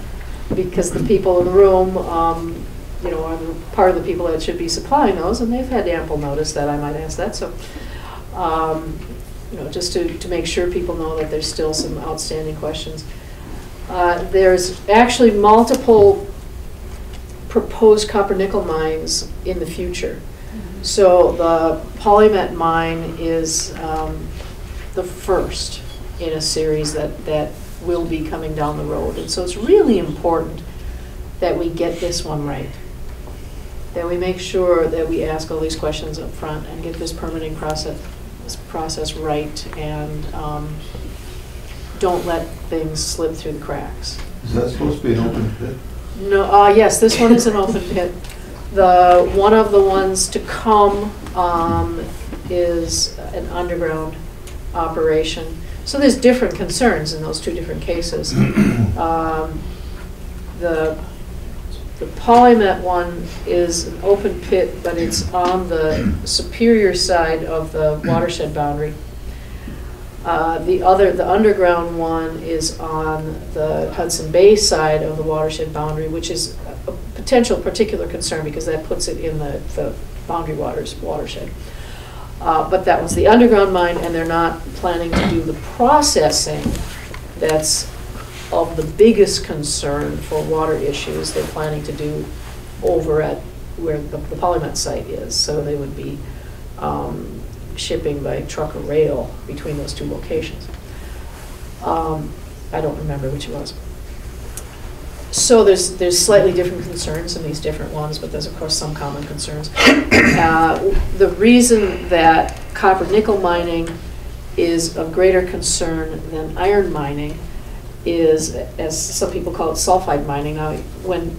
because the people in the room, um, you know, are part of the people that should be supplying those, and they've had ample notice that I might ask that, so, um, you know, just to, to make sure people know that there's still some outstanding questions. Uh, There's actually multiple proposed copper nickel mines in the future. So the Polymet mine is um, the first. in a series that, that will be coming down the road. And so it's really important that we get this one right. That we make sure that we ask all these questions up front and get this permitting process, this process right and um, don't let things slip through the cracks. Is that supposed to be an open pit? No, uh, yes, this one is an open pit. The, one of the ones to come, um, is an underground operation. So there's different concerns in those two different cases. <clears throat> Um, The, the Polymet one is an open pit, but it's on the superior side of the watershed boundary. Uh, The other, the underground one is on the Hudson Bay side of the watershed boundary, which is a potential particular concern because that puts it in the, the boundary waters watershed. Uh, But that was the underground mine, and they're not planning to do the processing that's of the biggest concern for water issues. They're planning to do over at where the the Polymet site is. So they would be um, shipping by truck or rail between those two locations. Um, I don't remember which it was. So there's, there's slightly different concerns in these different ones, but there's of course some common concerns. <coughs> Uh, The reason that copper nickel mining is of greater concern than iron mining is, as some people call it, sulfide mining. Now, when,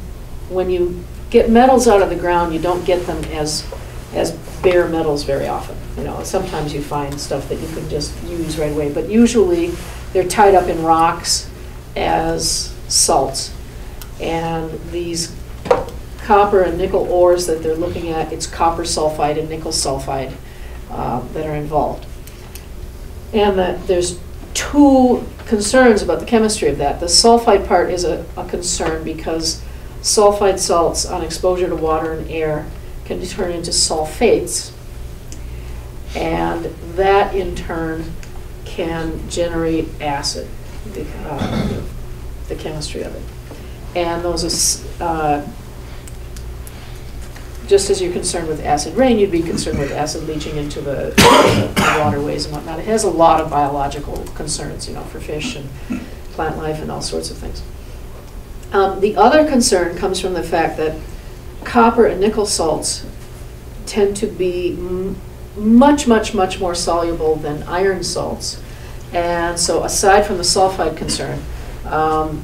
when you get metals out of the ground, you don't get them as, as bare metals very often. You know, sometimes you find stuff that you can just use right away, but usually they're tied up in rocks as salts. And these copper and nickel ores that they're looking at, it's copper sulfide and nickel sulfide uh, that are involved. And that there's two concerns about the chemistry of that. The sulfide part is a, a concern because sulfide salts on exposure to water and air can turn into sulfates. And that in turn can generate acid, the, uh, the chemistry of it. And those, uh, just as you're concerned with acid rain, you'd be concerned with acid leaching into the the waterways and whatnot. It has a lot of biological concerns, you know, for fish and plant life and all sorts of things. Um, The other concern comes from the fact that copper and nickel salts tend to be much, much, much more soluble than iron salts. And so aside from the sulfide concern, um,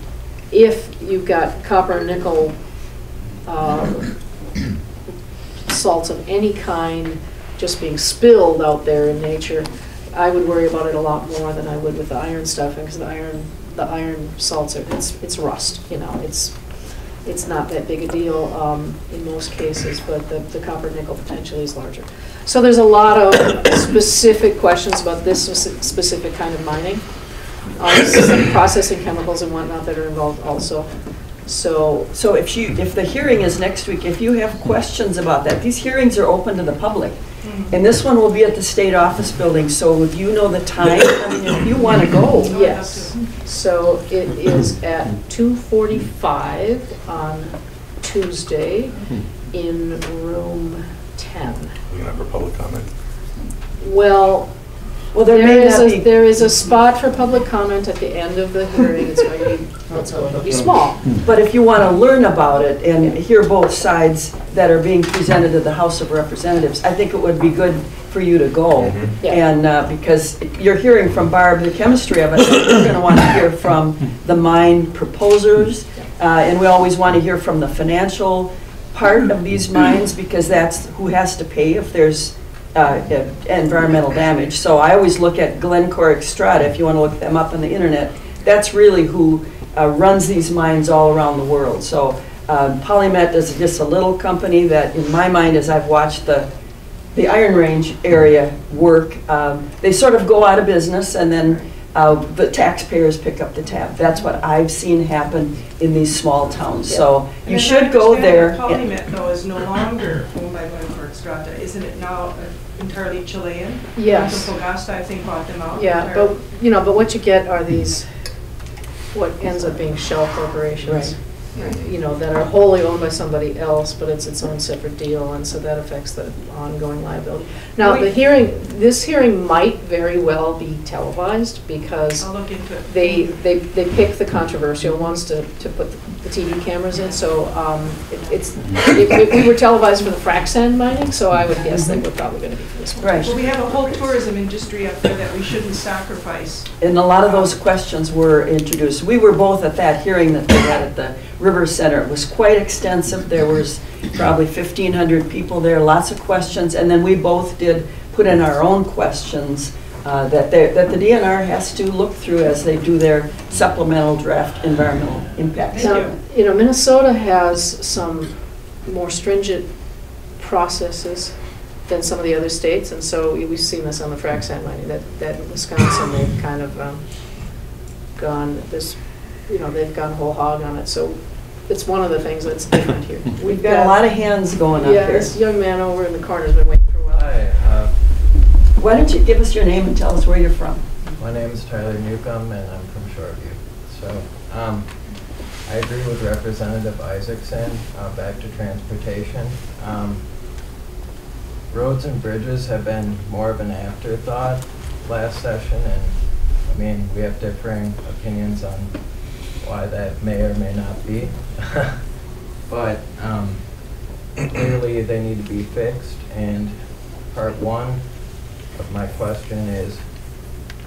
if you've got copper and nickel uh, salts of any kind just being spilled out there in nature, I would worry about it a lot more than I would with the iron stuff, because the iron, the iron salts are, it's, it's rust, you know, it's, it's not that big a deal um, in most cases, but the, the copper nickel potentially is larger. So there's a lot of specific questions about this specific kind of mining. Some processing chemicals and whatnot that are involved also. So So if you, if the hearing is next week, if you have questions about that, these hearings are open to the public. And this one will be at the state office building, so if you know the time, I mean, if you want to go. Yes, so it is at two forty-five on Tuesday in room ten. We're gonna have a public comment. Well, Well, there there may is, not a be, there is a spot for public comment at the end of the hearing. It's going to be, it's going to be small. but if you want to learn about it and hear both sides that are being presented to the House of Representatives, I think it would be good for you to go. Yeah. And, uh, because you're hearing from Barb the chemistry of it, you're going to want to hear from the mine proposers, uh, and we always want to hear from the financial part of these mines, because that's who has to pay if there's uh, environmental damage. So I always look at Glencore Xstrata, if you want to look them up on the internet, that's really who uh, runs these mines all around the world. So um, Polymet is just a little company that, in my mind, as I've watched the the Iron Range area work, um, they sort of go out of business and then uh, the taxpayers pick up the tab. That's what I've seen happen in these small towns. So And you should go there. Polymet though is no longer owned by Glencore Xstrata, isn't it now entirely Chilean? Yes. Antofagasta, I think, bought them out. Yeah, but, you know, but what you get are these, what ends up being shell corporations. you know, that are wholly owned by somebody else, but it's its own separate deal, and so that affects the ongoing liability. Now, the hearing, this hearing might very well be televised, because I'll look into it. they, they, they pick the controversial ones to, to put the TV cameras in, so, um, it- it's, if if we were televised for the frac sand mining, so I would guess they were probably gonna be for this one. Right. Well, we have a whole tourism industry up there that we shouldn't sacrifice. And a lot of those questions were introduced. We were both at that hearing that they had at the River Center. It was quite extensive. There was probably 1,500 people there, lots of questions. And then we both did put in our own questions uh, that they- that the DNR has to look through as they do their supplemental draft environmental impact. Now, you know, Minnesota has some more stringent processes than some of the other states, and so we- we've seen this on the frac sand mining, that, that in Wisconsin, they've kind of um, gone, this, you know, they've gone whole hog on it, so it's one of the things that's different here. We've got a lot of hands going up Yeah, here. this young man over in the corner's been waiting for a while. Hi, uh, Why don't you give us your name and tell us where you're from? my name is Tyler Newcomb and I'm from Shoreview. So, um, I agree with Representative Isaacson, uh, back to transportation. Um, roads and bridges have been more of an afterthought last session and, I mean, we have differing opinions on why that may or may not be. <laughs> But, um, clearly they need to be fixed and part one of my question is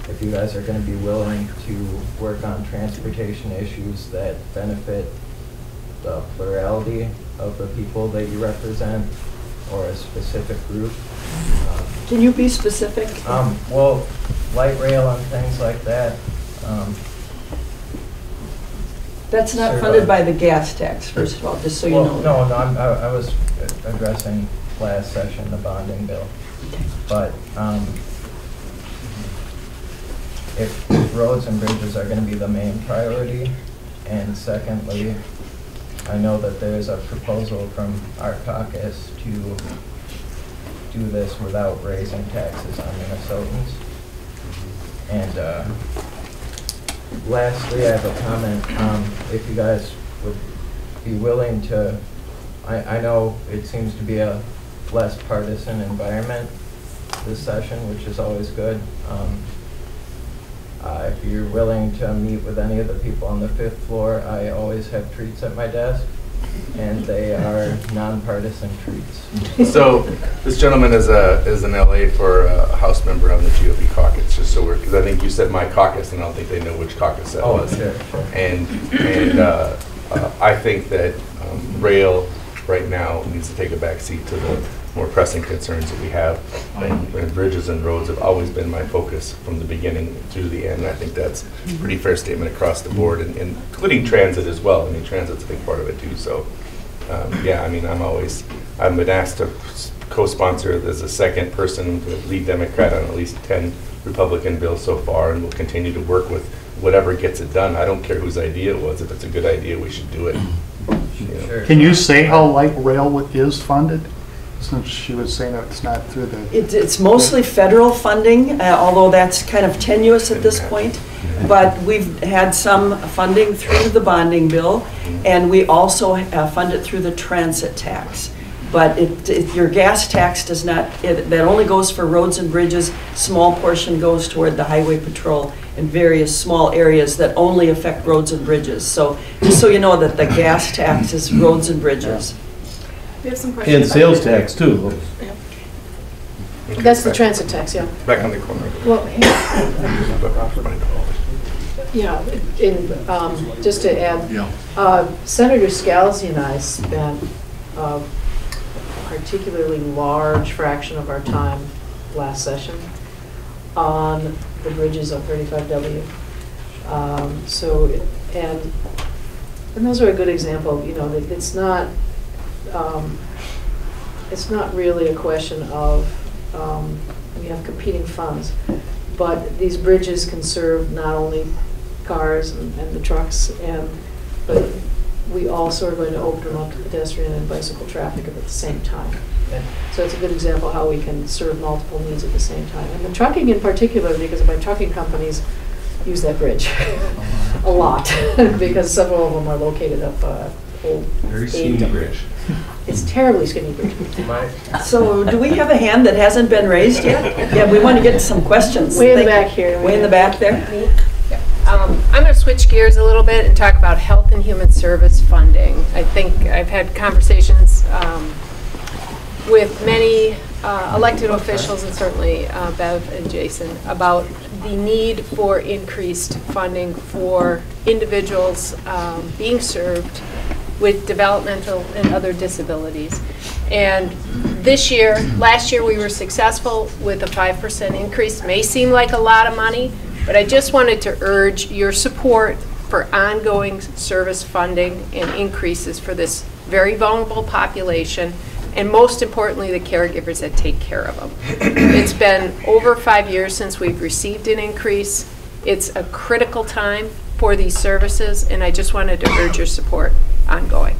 if you guys are gonna be willing to work on transportation issues that benefit the plurality of the people that you represent or a specific group. Um, Can you be specific? Um, well, light rail and things like that, um, That's not funded by the gas tax, first of all, just so you know. No, no, I'm, I I was addressing last session, the bonding bill. But, um, if roads and bridges are gonna be the main priority, and secondly, I know that there's a proposal from our caucus to do this without raising taxes on Minnesotans. And, uh, lastly, I have a comment, um, if you guys would be willing to, I, I know it seems to be a less partisan environment this session, which is always good. Um, uh, if you're willing to meet with any of the people on the fifth floor, I always have treats at my desk, and they are nonpartisan treats. So this gentleman is a, is an LA for a House member on the GOP caucus, just so we're, because I think you said my caucus, and I don't think they know which caucus that Oh, was. sure, sure. And, and uh, uh, I think that um, rail right now needs to take a back seat to the more pressing concerns that we have. And and bridges and roads have always been my focus from the beginning through the end. I think that's a pretty fair statement across the board, and and including transit as well. I mean, transit's a big part of it too, so, um, yeah, I mean, I'm always, I've been asked to co-sponsor as a second person, to lead Democrat on at least 10 Republican bills so far, and we'll continue to work with whatever gets it done. I don't care whose idea it was. If it's a good idea, we should do it. You know. Can you say how light rail is funded? Since she was saying that it's not through the, It- It's mostly federal funding, uh, although that's kind of tenuous at this point. But we've had some funding through the bonding bill, and we also uh, fund it through the transit tax. But it, it- your gas tax does not, it- that only goes for roads and bridges. Small portion goes toward the highway patrol in various small areas that only affect roads and bridges. So just so you know that the gas tax is roads and bridges. We have some questions. And sales tax too. That's the transit tax, yeah. Back on the corner. Well, Yeah, in, um, just to add, uh, Senator Scalze and I spent a particularly large fraction of our time last session on the bridges on 35W. Um, So, and, and those are a good example, you know, that it's not, um, it's not really a question of, um, we have competing funds, but these bridges can serve not only cars and and the trucks, and, but we also are going to open them up to pedestrian and bicycle traffic at the same time. So it's a good example how we can serve multiple needs at the same time. And the trucking in particular, because my trucking companies use that bridge <laughs> a lot, <laughs> because several of them are located up uh, Old Very skinny bridge. It's terribly skinny bridge. So do we have a hand that hasn't been raised yet? Yeah, we want to get some questions. Way in the back here. Way in the back there? Um, I'm going to switch gears a little bit and talk about health and human service funding. I think I've had conversations um, with many uh, elected officials and certainly uh, Bev and Jason about the need for increased funding for individuals um, being served with developmental and other disabilities. And this year, last year, we were successful with a 5% increase. May seem like a lot of money, but I just wanted to urge your support for ongoing service funding and increases for this very vulnerable population, and most importantly, the caregivers that take care of them. It's been over five years since we've received an increase. It's a critical time for these services, and I just wanted to urge your support ongoing.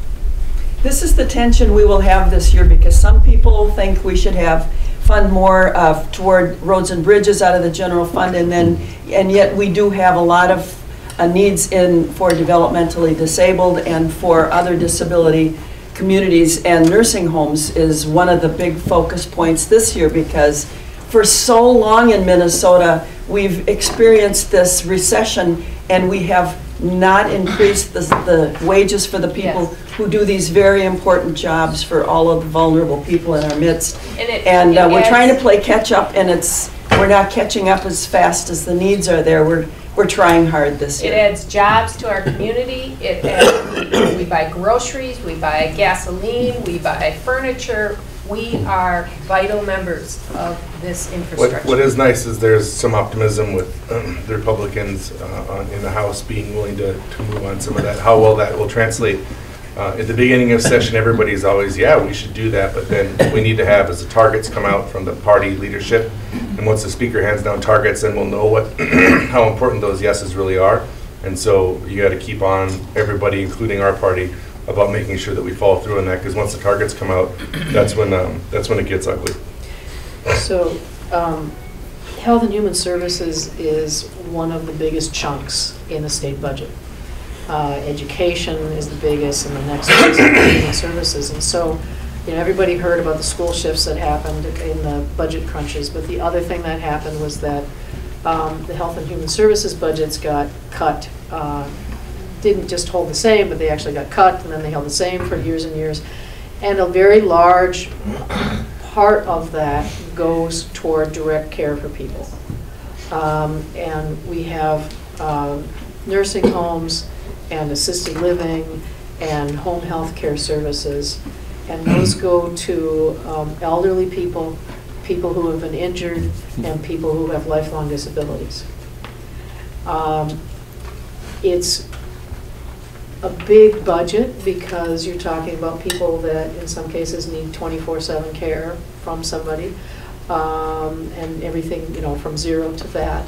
This is the tension we will have this year because some people think we should have fund more uh, toward roads and bridges out of the general fund and then, and yet we do have a lot of uh, needs in, for developmentally disabled and for other disability communities and nursing homes is one of the big focus points this year because for so long in Minnesota, we've experienced this recession and we have not increase the, the wages for the people Yes. who do these very important jobs for all of the vulnerable people in our midst. And it- And uh, we're trying to play catch-up, and it's, we're not catching up as fast as the needs are there. We're, we're trying hard this year. It adds jobs to our community, it adds, we buy groceries, we buy gasoline, we buy furniture. We are vital members of this What, infrastructure. what is nice is there's some optimism with um, the Republicans uh, on- in the House being willing to, to move on some of that, how well that will translate. Uh, At the beginning of session, everybody's always, yeah, we should do that, but then what we need to have is the targets come out from the party leadership. And once the speaker hands down targets, then we'll know what, <clears throat> how important those yeses really are. And so you got to keep on, everybody, including our party, about making sure that we follow through on that, because once the targets come out, <clears throat> that's when, um, that's when it gets ugly. So, um, Health and Human Services is one of the biggest chunks in the state budget. Uh, Education is the biggest, and the next one is Human Services. And so, you know, everybody heard about the school shifts that happened in the budget crunches, but the other thing that happened was that um, the Health and Human Services budgets got cut, uh, didn't just hold the same, but they actually got cut, and then they held the same for years and years. And a very large part of that goes toward direct care for people. Um, And we have um, nursing homes and assisted living and home health care services. And those go to um, elderly people, people who have been injured, and people who have lifelong disabilities. Um, It's a big budget because you're talking about people that in some cases need 24/7 care from somebody, um, and everything, you know, from zero to that.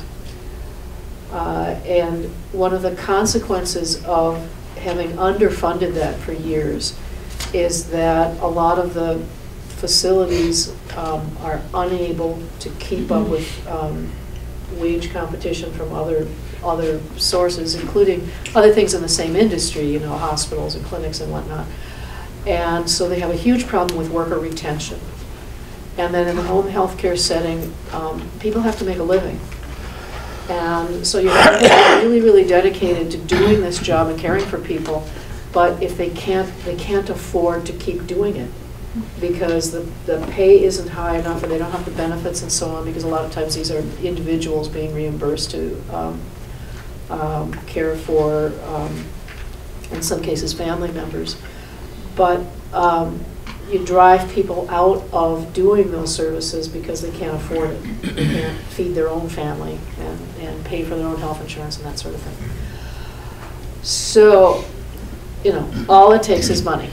Uh, And one of the consequences of having underfunded that for years is that a lot of the facilities um, are unable to keep up with um, wage competition from other, other sources, including other things in the same industry, you know, hospitals and clinics and whatnot. And so they have a huge problem with worker retention. And then in the home health care setting, um, people have to make a living. And so you have to be really, really dedicated to doing this job and caring for people, but if they can't, they can't afford to keep doing it because the, the pay isn't high enough, or they don't have the benefits and so on, because a lot of times these are individuals being reimbursed to um, um, care for, um, in some cases, family members. But um, you drive people out of doing those services because they can't afford it. They can't feed their own family and, and pay for their own health insurance and that sort of thing. So, you know, all it takes is money,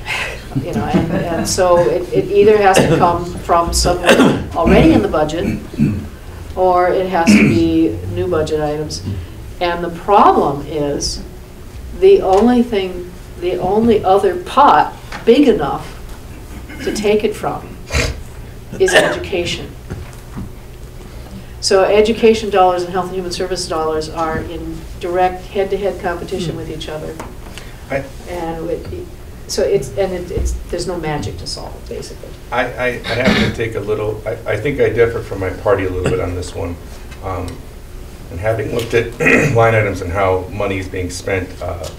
you know, and, and so it, it either has to come from somewhere already in the budget, or it has to be new budget items. And the problem is, the only thing, the only other pot big enough to take it from is education. So education dollars and health and human service dollars are in direct head-to-head competition with each other. I- And it- so it's, and it- it's, there's no magic to solve it, basically. I, I, I have to take a little, I, I think I differ from my party a little bit on this one. Um, And having looked at <clears throat> line items and how money is being spent, uh,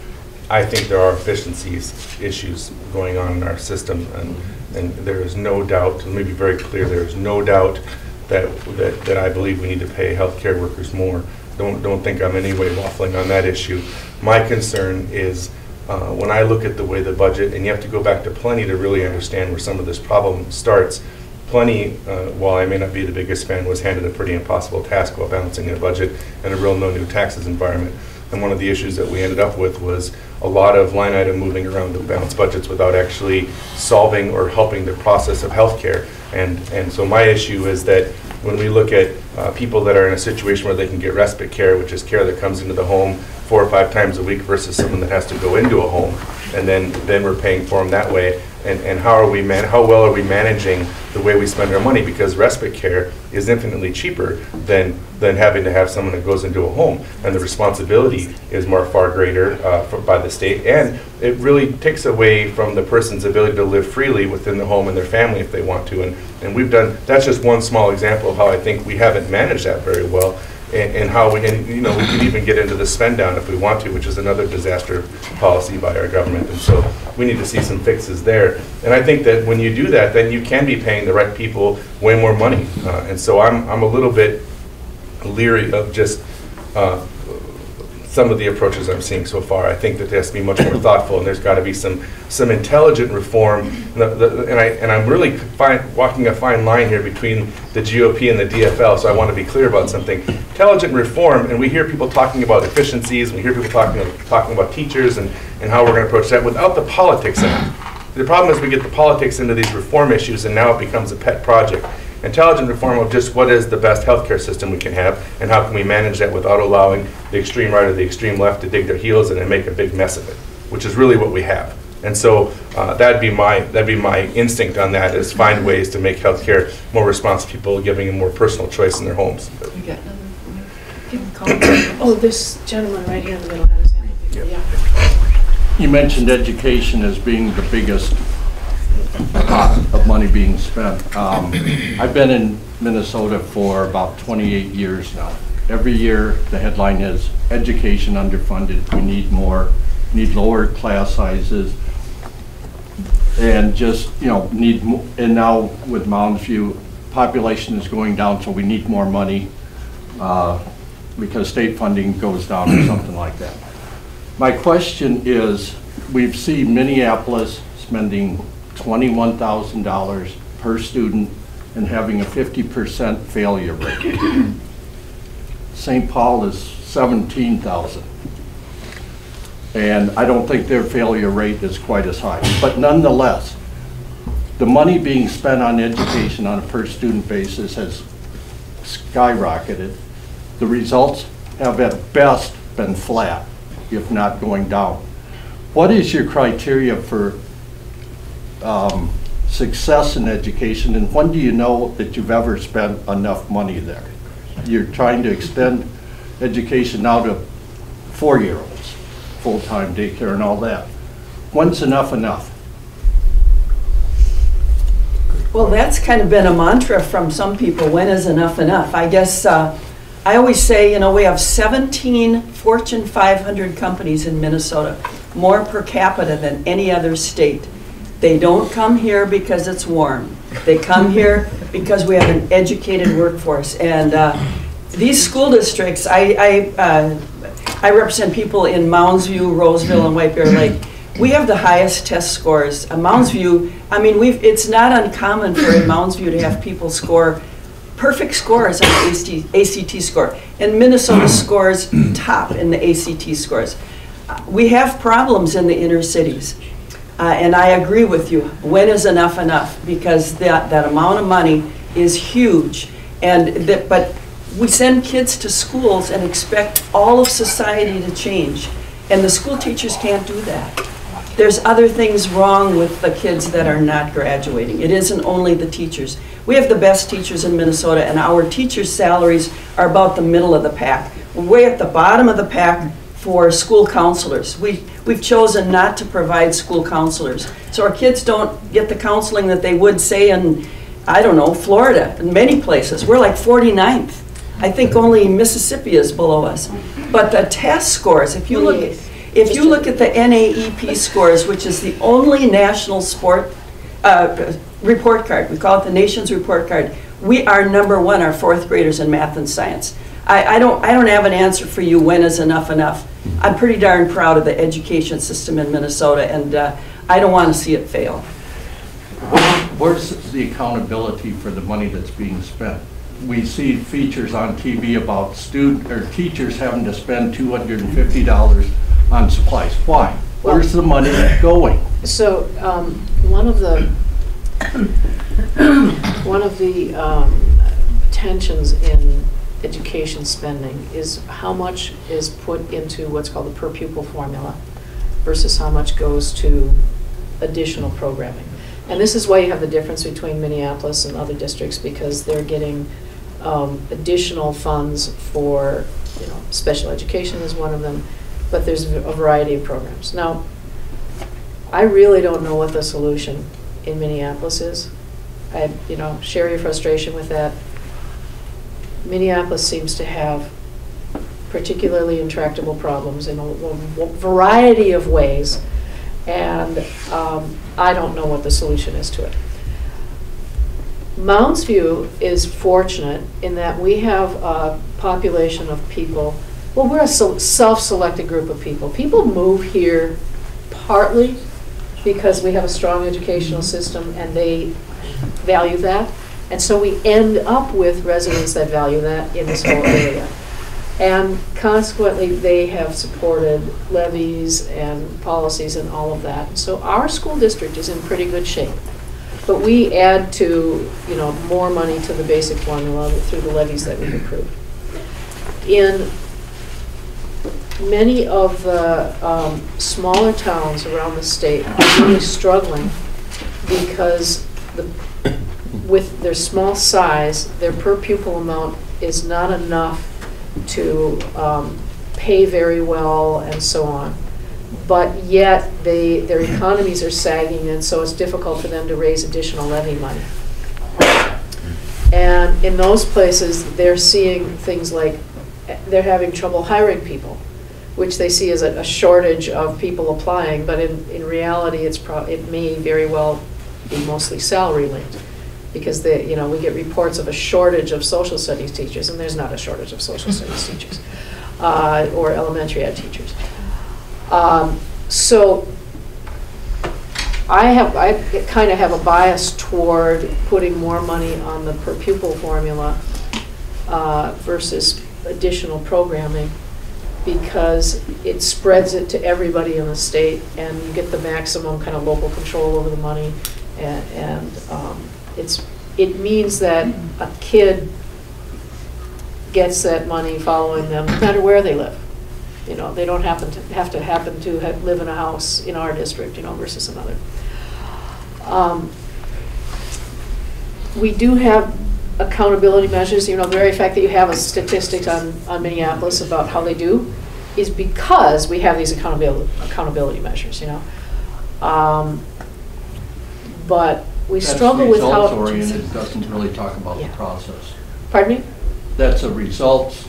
I think there are efficiencies, issues going on in our system. And, and there is no doubt, let me be very clear, there is no doubt that, that, that I believe we need to pay healthcare workers more. Don't, don't think I'm in any way waffling on that issue. My concern is, uh, when I look at the way the budget, and you have to go back to Pawlenty to really understand where some of this problem starts. Pawlenty, uh, while I may not be the biggest fan, was handed a pretty impossible task while balancing a budget and a real no new taxes environment. And one of the issues that we ended up with was a lot of line item moving around to balance budgets without actually solving or helping the process of healthcare. And, and so my issue is that when we look at uh, people that are in a situation where they can get respite care, which is care that comes into the home four or five times a week versus someone that has to go into a home, and then, then we're paying for them that way. And, and how are we man, how well are we managing the way we spend our money? Because respite care is infinitely cheaper than, than having to have someone that goes into a home. And the responsibility is more far greater uh, for, by the state. And it really takes away from the person's ability to live freely within the home and their family if they want to. And, and we've done, that's just one small example of how I think we haven't managed that very well and, and how we, and, you know, we could even get into the spend down if we want to, which is another disaster policy by our government. And so we need to see some fixes there. And I think that when you do that, then you can be paying the right people way more money. Uh, and so I'm, I'm a little bit leery of just uh, some of the approaches I'm seeing so far. I think that there has to be much more thoughtful, and there's got to be some, some intelligent reform. The- the- And I, and I'm really fine, walking a fine line here between the GOP and the DFL, so I want to be clear about something. Intelligent reform, and we hear people talking about efficiencies, and we hear people talking, talking about teachers and, and how we're going to approach that without the politics in it. The problem is we get the politics into these reform issues, and now it becomes a pet project. Intelligent reform of just what is the best healthcare system we can have, and how can we manage that without allowing the extreme right or the extreme left to dig their heels in and make a big mess of it, which is really what we have. And so uh, that'd be my that'd be my instinct on that is find ways to make healthcare more responsive to people, giving them more personal choice in their homes. We got another- Oh, this gentleman right here in the middle had his hand. Yeah. Yeah. You mentioned education as being the biggest pot of money being spent. Um, I've been in Minnesota for about 28 years now. Every year, the headline is, education underfunded, we need more, need lower class sizes, and just, you know, need, and now with Mounds View, population is going down, so we need more money uh, because state funding goes down or something like that. My question is, we've seen Minneapolis spending twenty-one thousand dollars per student and having a fifty percent failure rate. St. Paul is seventeen thousand. And I don't think their failure rate is quite as high. But nonetheless, the money being spent on education on a per-student basis has skyrocketed. The results have at best been flat, if not going down. What is your criteria for um, success in education, and when do you know that you've ever spent enough money there? You're trying to extend education now to four-year-olds, full-time daycare and all that. When's enough enough? Well, that's kind of been a mantra from some people, when is enough enough? I guess, uh, I always say, you know, we have 17 Fortune 500 companies in Minnesota, more per capita than any other state. They don't come here because it's warm. They come here because we have an educated workforce. And uh, these school districts, I, I, uh, I represent people in Mounds View, Roseville, and White Bear Lake. We have the highest test scores. Uh, Mounds View, I mean, we've, it's not uncommon for in Mounds View to have people score perfect scores on the ACT, ACT score. And Minnesota scores top in the ACT scores. Uh, We have problems in the inner cities. Uh, and I agree with you. When is enough enough? Because that, that amount of money is huge. And that, but we send kids to schools and expect all of society to change. And the school teachers can't do that. there's other things wrong with the kids that are not graduating. It isn't only the teachers. We have the best teachers in Minnesota, and our teachers' salaries are about the middle of the pack. We're way at the bottom of the pack for school counselors. We, we've chosen not to provide school counselors. So our kids don't get the counseling that they would, say, in, I don't know, Florida, and many places. We're like 49th. I think only Mississippi is below us. But the test scores, if you look, if you look at the NAEP scores, which is the only national sport uh, report card, we call it the nation's report card, we are number one, our fourth graders in math and science. I, I don't, I don't have an answer for you, when is enough enough? I'm pretty darn proud of the education system in Minnesota, and uh, I don't want to see it fail. Where's the accountability for the money that's being spent? We see features on TV about student, or teachers having to spend $250 on supplies. Why? Where's the money going? So, um, one of the, <coughs> one of the, um, tensions in education spending is how much is put into what's called the per pupil formula versus how much goes to additional programming. And this is why you have the difference between Minneapolis and other districts, because they're getting, um, additional funds for, you know, special education is one of them, but there's a variety of programs. Now, I really don't know what the solution in Minneapolis is. I, you know, share your frustration with that. Minneapolis seems to have particularly intractable problems in a a variety of ways, and um, I don't know what the solution is to it. Mounds View is fortunate in that we have a population of people, well, we're a self-selected group of people. People move here partly because we have a strong educational system and they value that. And so we end up with residents that value that in this whole area. And consequently, they have supported levies and policies and all of that. So our school district is in pretty good shape. But we add to, you know, more money to the basic formula through the levies that we've approved. In many of the um, smaller towns around the state are really struggling because the, with their small size, their per pupil amount is not enough to um, pay very well and so on. But yet, they, their economies are sagging, and so it's difficult for them to raise additional levy money. And in those places, they're seeing things like, they're having trouble hiring people, which they see as a a shortage of people applying, but in, in reality, it's prob, it may very well be mostly salary linked. Because they, you know, we get reports of a shortage of social studies teachers, and there's not a shortage of social studies <laughs> teachers, uh, or elementary ed teachers. Um, So I have, I kind of have a bias toward putting more money on the per pupil formula uh, versus additional programming because it spreads it to everybody in the state and you get the maximum kind of local control over the money and, and um, it's, it means that a kid gets that money following them, no matter where they live. You know, they don't happen to, have to happen to have, live in a house in our district, you know, versus another. Um, We do have accountability measures, you know, the very fact that you have a statistics on, on Minneapolis about how they do is because we have these accountability, accountability measures, you know. Um, But we struggle with how. That's results-oriented, it doesn't really talk about the Yeah. process. Pardon me? That's a results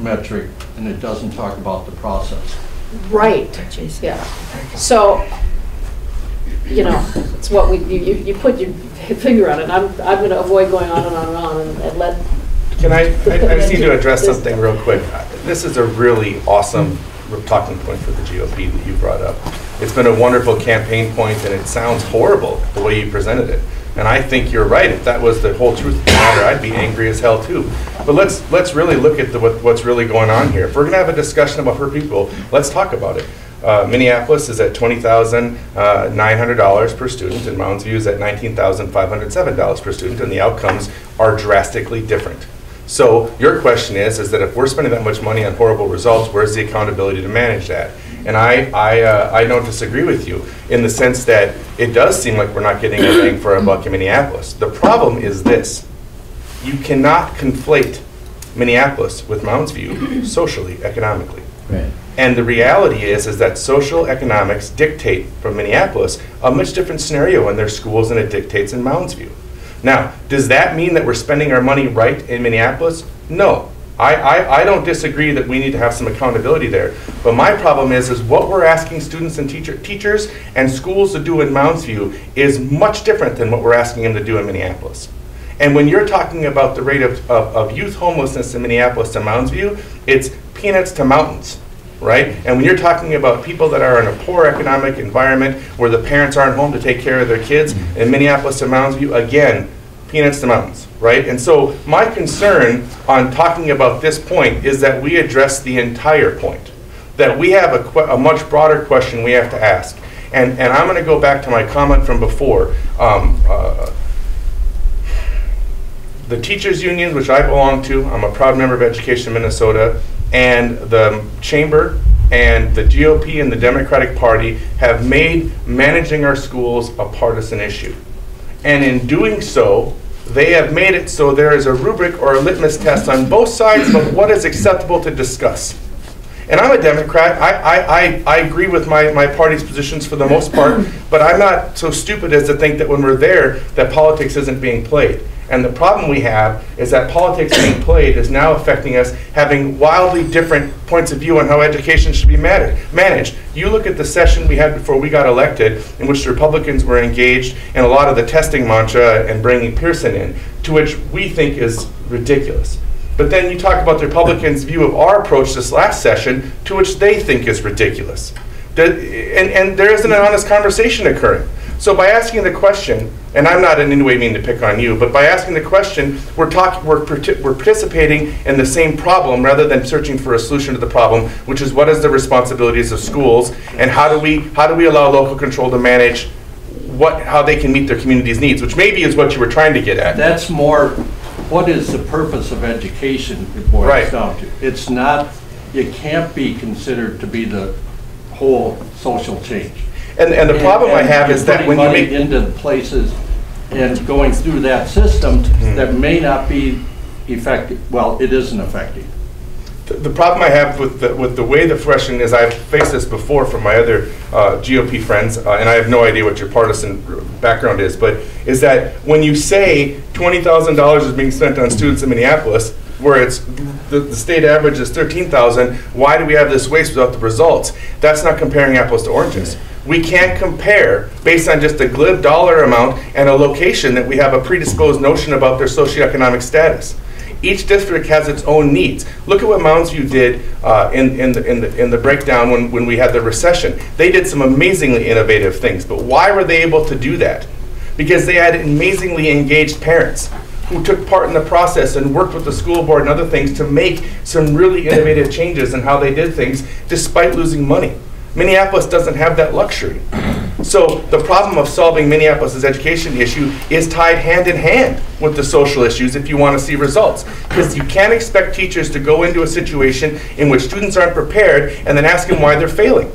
metric, and it doesn't talk about the process. Right, yeah. So, you know, it's what we, you, you you put your <laughs> finger on it. I'm, I'm gonna avoid going on and on and on and and let. Can I, <laughs> I I just need to address something real quick. This is a really awesome talking point for the GOP that you brought up. It's been a wonderful campaign point, and it sounds horrible, the way you presented it. And I think you're right. If that was the whole truth of the matter, I'd be angry as hell too. But let's, let's really look at the, what, what's really going on here. If we're gonna have a discussion about her people, let's talk about it. Uh, Minneapolis is at twenty thousand nine hundred dollars per student, and Mounds View is at nineteen thousand five hundred seven dollars per student, and the outcomes are drastically different. So your question is, is that if we're spending that much money on horrible results, where's the accountability to manage that? And I, I, uh, I don't disagree with you in the sense that it does seem like we're not getting a bang for our buck in Minneapolis. The problem is this, you cannot conflate Minneapolis with Mounds View socially, economically. Right. And the reality is, is that social economics dictate from Minneapolis a much different scenario in their schools than it dictates in Mounds View. Now, does that mean that we're spending our money right in Minneapolis? No. I, I, I don't disagree that we need to have some accountability there. But my problem is, is what we're asking students and teacher, teachers and schools to do in Mounds View is much different than what we're asking them to do in Minneapolis. And when you're talking about the rate of, of, of youth homelessness in Minneapolis to Mounds View, it's peanuts to mountains, right? And when you're talking about people that are in a poor economic environment where the parents aren't home to take care of their kids mm-hmm. in Minneapolis and Mounds View, again, peanuts to mountains, right? And so my concern on talking about this point is that we address the entire point, that we have a, a much broader question we have to ask. And, and I'm going to go back to my comment from before. Um, uh, the teachers unions, which I belong to, I'm a proud member of Education Minnesota, and the chamber and the GOP and the Democratic Party have made managing our schools a partisan issue. And in doing so, they have made it so there is a rubric or a litmus test on both sides of what is acceptable to discuss. And I'm a Democrat. I, I, I, I agree with my, my party's positions for the most part, but I'm not so stupid as to think that when we're there, that politics isn't being played. And the problem we have is that politics being played is now affecting us having wildly different points of view on how education should be managed. You look at the session we had before we got elected, in which the Republicans were engaged in a lot of the testing mantra and bringing Pearson in, to which we think is ridiculous. But then you talk about the Republicans' view of our approach this last session, to which they think is ridiculous. And, and there isn't an honest conversation occurring. So by asking the question, and I'm not in any way mean to pick on you, but by asking the question, we're talking, we're, we're participating in the same problem rather than searching for a solution to the problem, which is what is the responsibilities of schools and how do we how do we allow local control to manage what how they can meet their community's needs, which maybe is what you were trying to get at. That's more, what is the purpose of education, it boils Right. down to. It's not, it can't be considered to be the whole social change. And, and the problem I And- have is that when you make into places and going through that system Hmm. that may not be effective, well, it isn't effective. The- The problem I have with the, with the way the question is, I've faced this before from my other uh, GOP friends, uh, and I have no idea what your partisan background is, but is that when you say $20,000 is being spent on students in Minneapolis, where it's, the, the state average is 13,000, why do we have this waste without the results? That's not comparing apples to oranges. We can't compare based on just a glib dollar amount and a location that we have a predisposed notion about their socioeconomic status. Each district has its own needs. Look at what Mounds View did uh, in, in, the, in, the, in the breakdown when, when we had the recession. They did some amazingly innovative things, but why were they able to do that? Because they had amazingly engaged parents who took part in the process and worked with the school board and other things to make some really innovative changes in how they did things despite losing money. Minneapolis doesn't have that luxury. So the problem of solving Minneapolis' education issue is tied hand in hand with the social issues if you want to see results. Because you can't expect teachers to go into a situation in which students aren't prepared and then ask them why they're failing.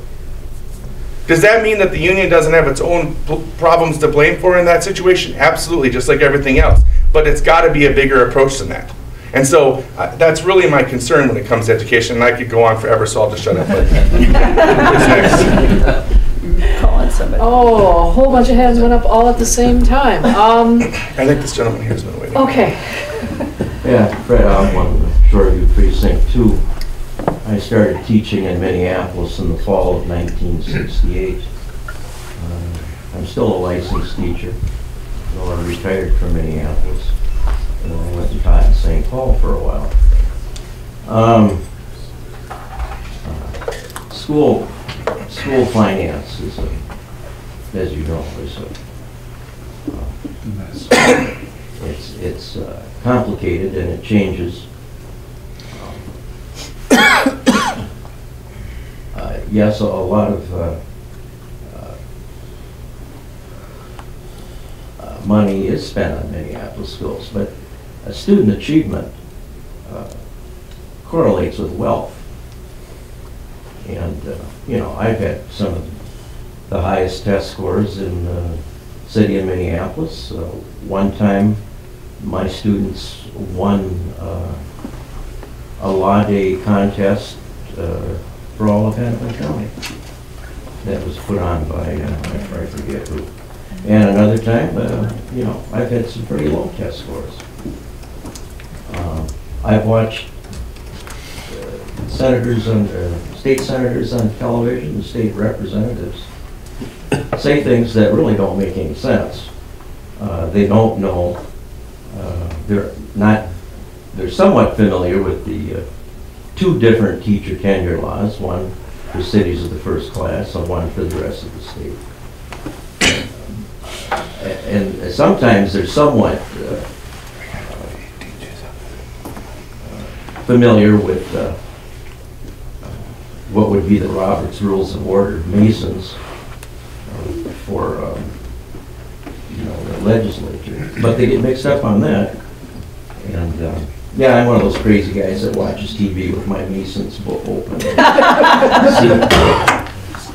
Does that mean that the union doesn't have its own problems to blame for in that situation? Absolutely, just like everything else. But it's got to be a bigger approach than that. And so uh, that's really my concern when it comes to education. And I could go on forever, so I'll just shut up. But who's next? Somebody. Oh, a whole bunch of hands went up all at the same time. Um, I think this gentleman here has been waiting. okay. Yeah, Fred Ogden, Shoreview Precinct Two. I started teaching in Minneapolis in the fall of 1968. Uh, I'm still a licensed teacher, though I retired from Minneapolis. And I went and taught in St. Paul for a while. Um, uh, School, school finance is a, as you know, is a, uh, it's, it's uh, complicated and it changes. Uh, Yes, a lot of uh, uh, money is spent on Minneapolis schools, but student achievement uh, correlates with wealth. And, uh, you know, I've had some of the highest test scores in the city of Minneapolis. Uh, One time, my students won uh, a day contest uh, for all of Hennepin County. That was put on by, I forget who. And another time, you know, I've had some pretty low test scores. Um, I've watched uh, senators and uh, state senators on television, state representatives say things that really don't make any sense. Uh, They don't know, uh, they're not, they're somewhat familiar with the uh, two different teacher tenure laws, one for cities of the first class and one for the rest of the state. And sometimes they're somewhat familiar with uh, what would be the Roberts Rules of Order Masons uh, for, um, you know, the legislature. But they get mixed up on that. And, uh, yeah, I'm one of those crazy guys that watches TV with my Masons book open. See-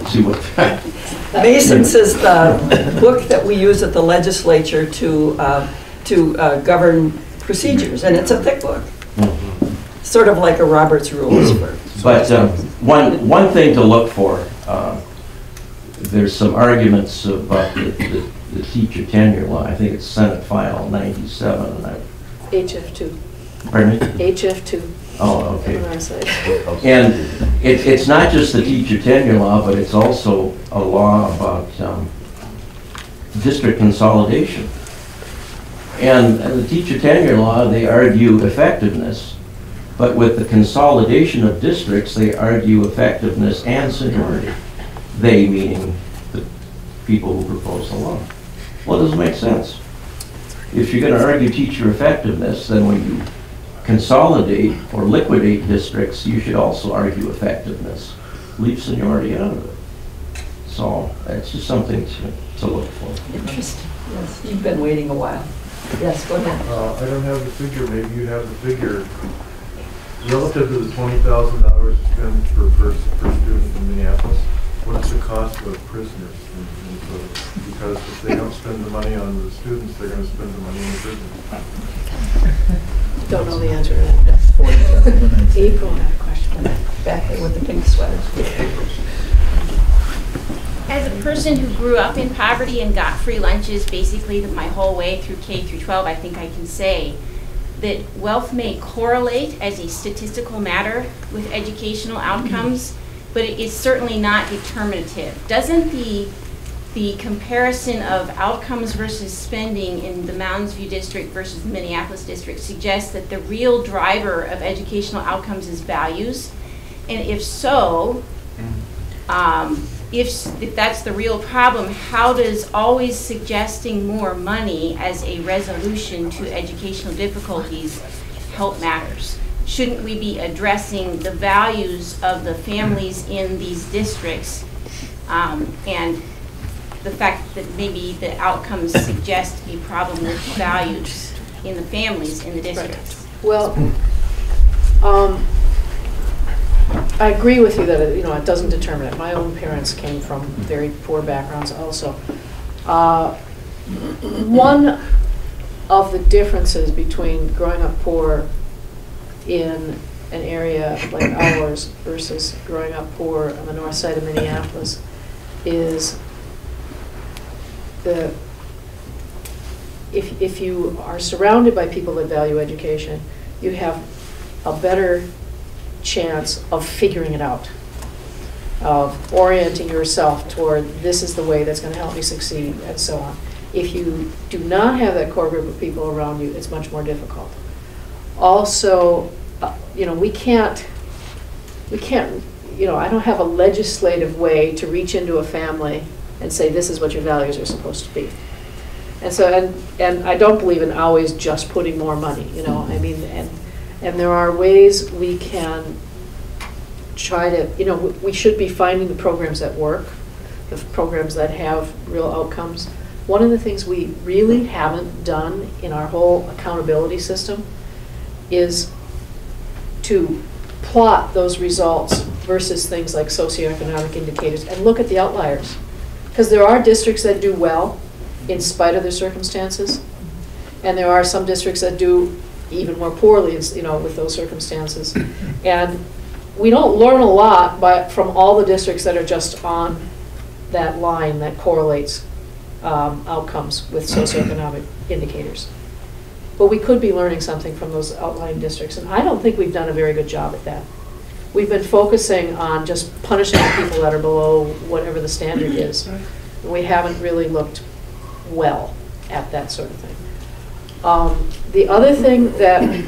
See what, Masons is the book that we use at the legislature to, uh, to uh, govern procedures, and it's a thick book, sort of like a Robert's Rules for. But um, one, one thing to look for, uh, there's some arguments about the- the the teacher tenure law. I think it's Senate File 97, and I, HF2, pardon me? HF2 Oh, okay. on our side. And it, it's not just the teacher tenure law, but it's also a law about um, district consolidation. And uh, the teacher tenure law, they argue effectiveness, but with the consolidation of districts, they argue effectiveness and seniority. They meaning the people who propose the law. Well, it doesn't make sense. If you're gonna argue teacher effectiveness, then when you consolidate or liquidate districts, you should also argue effectiveness. Leave seniority out of it. So it's just something to, to look for. Interesting, yes, you've been waiting a while. Yes, go ahead. Uh, I don't have the figure, maybe you have the figure. Relative to the twenty thousand dollars spent per person, per student in Minneapolis, what's the cost of prisoners in Minnesota? Because if they don't spend the money on the students, they're gonna spend the money on the prisoners. Don't know the answer to that. April had a question. Back there with the pink sweater. As a person who grew up in poverty and got free lunches basically my whole way through K through 12, I think I can say that wealth may correlate as a statistical matter with educational outcomes, but it is certainly not determinative. Doesn't the the comparison of outcomes versus spending in the Mounds View district versus the Minneapolis district suggest that the real driver of educational outcomes is values? And if so, um, if, if that's the real problem, how does always suggesting more money as a resolution to educational difficulties help matters? Shouldn't we be addressing the values of the families in these districts? Um, and the fact that maybe the outcomes suggest a problem with values in the families in the districts? Well, um, I agree with you that, it- you know, it doesn't determine it. My own parents came from very poor backgrounds also. Uh, One of the differences between growing up poor in an area like ours versus growing up poor on the north side of Minneapolis is the, if, if you are surrounded by people that value education, you have a better chance of figuring it out, of orienting yourself toward this is the way that's going to help me succeed, and so on. If you do not have that core group of people around you, it's much more difficult. Also, uh, you know, we can't, we can't, you know, I don't have a legislative way to reach into a family and say, this is what your values are supposed to be. And so, and, and I don't believe in always just putting more money, you know, I mean, and, and there are ways we can try to, you know, we- should be finding the programs that work, the programs that have real outcomes. One of the things we really haven't done in our whole accountability system is to plot those results versus things like socioeconomic indicators and look at the outliers. Because there are districts that do well in spite of their circumstances, and there are some districts that do even more poorly, you know, with those circumstances. And we don't learn a lot but from all the districts that are just on that line that correlates um, outcomes with socioeconomic indicators. But we could be learning something from those outlying districts, and I don't think we've done a very good job at that. We've been focusing on just punishing the people that are below whatever the standard is. And we haven't really looked well at that sort of thing. Um, the other thing that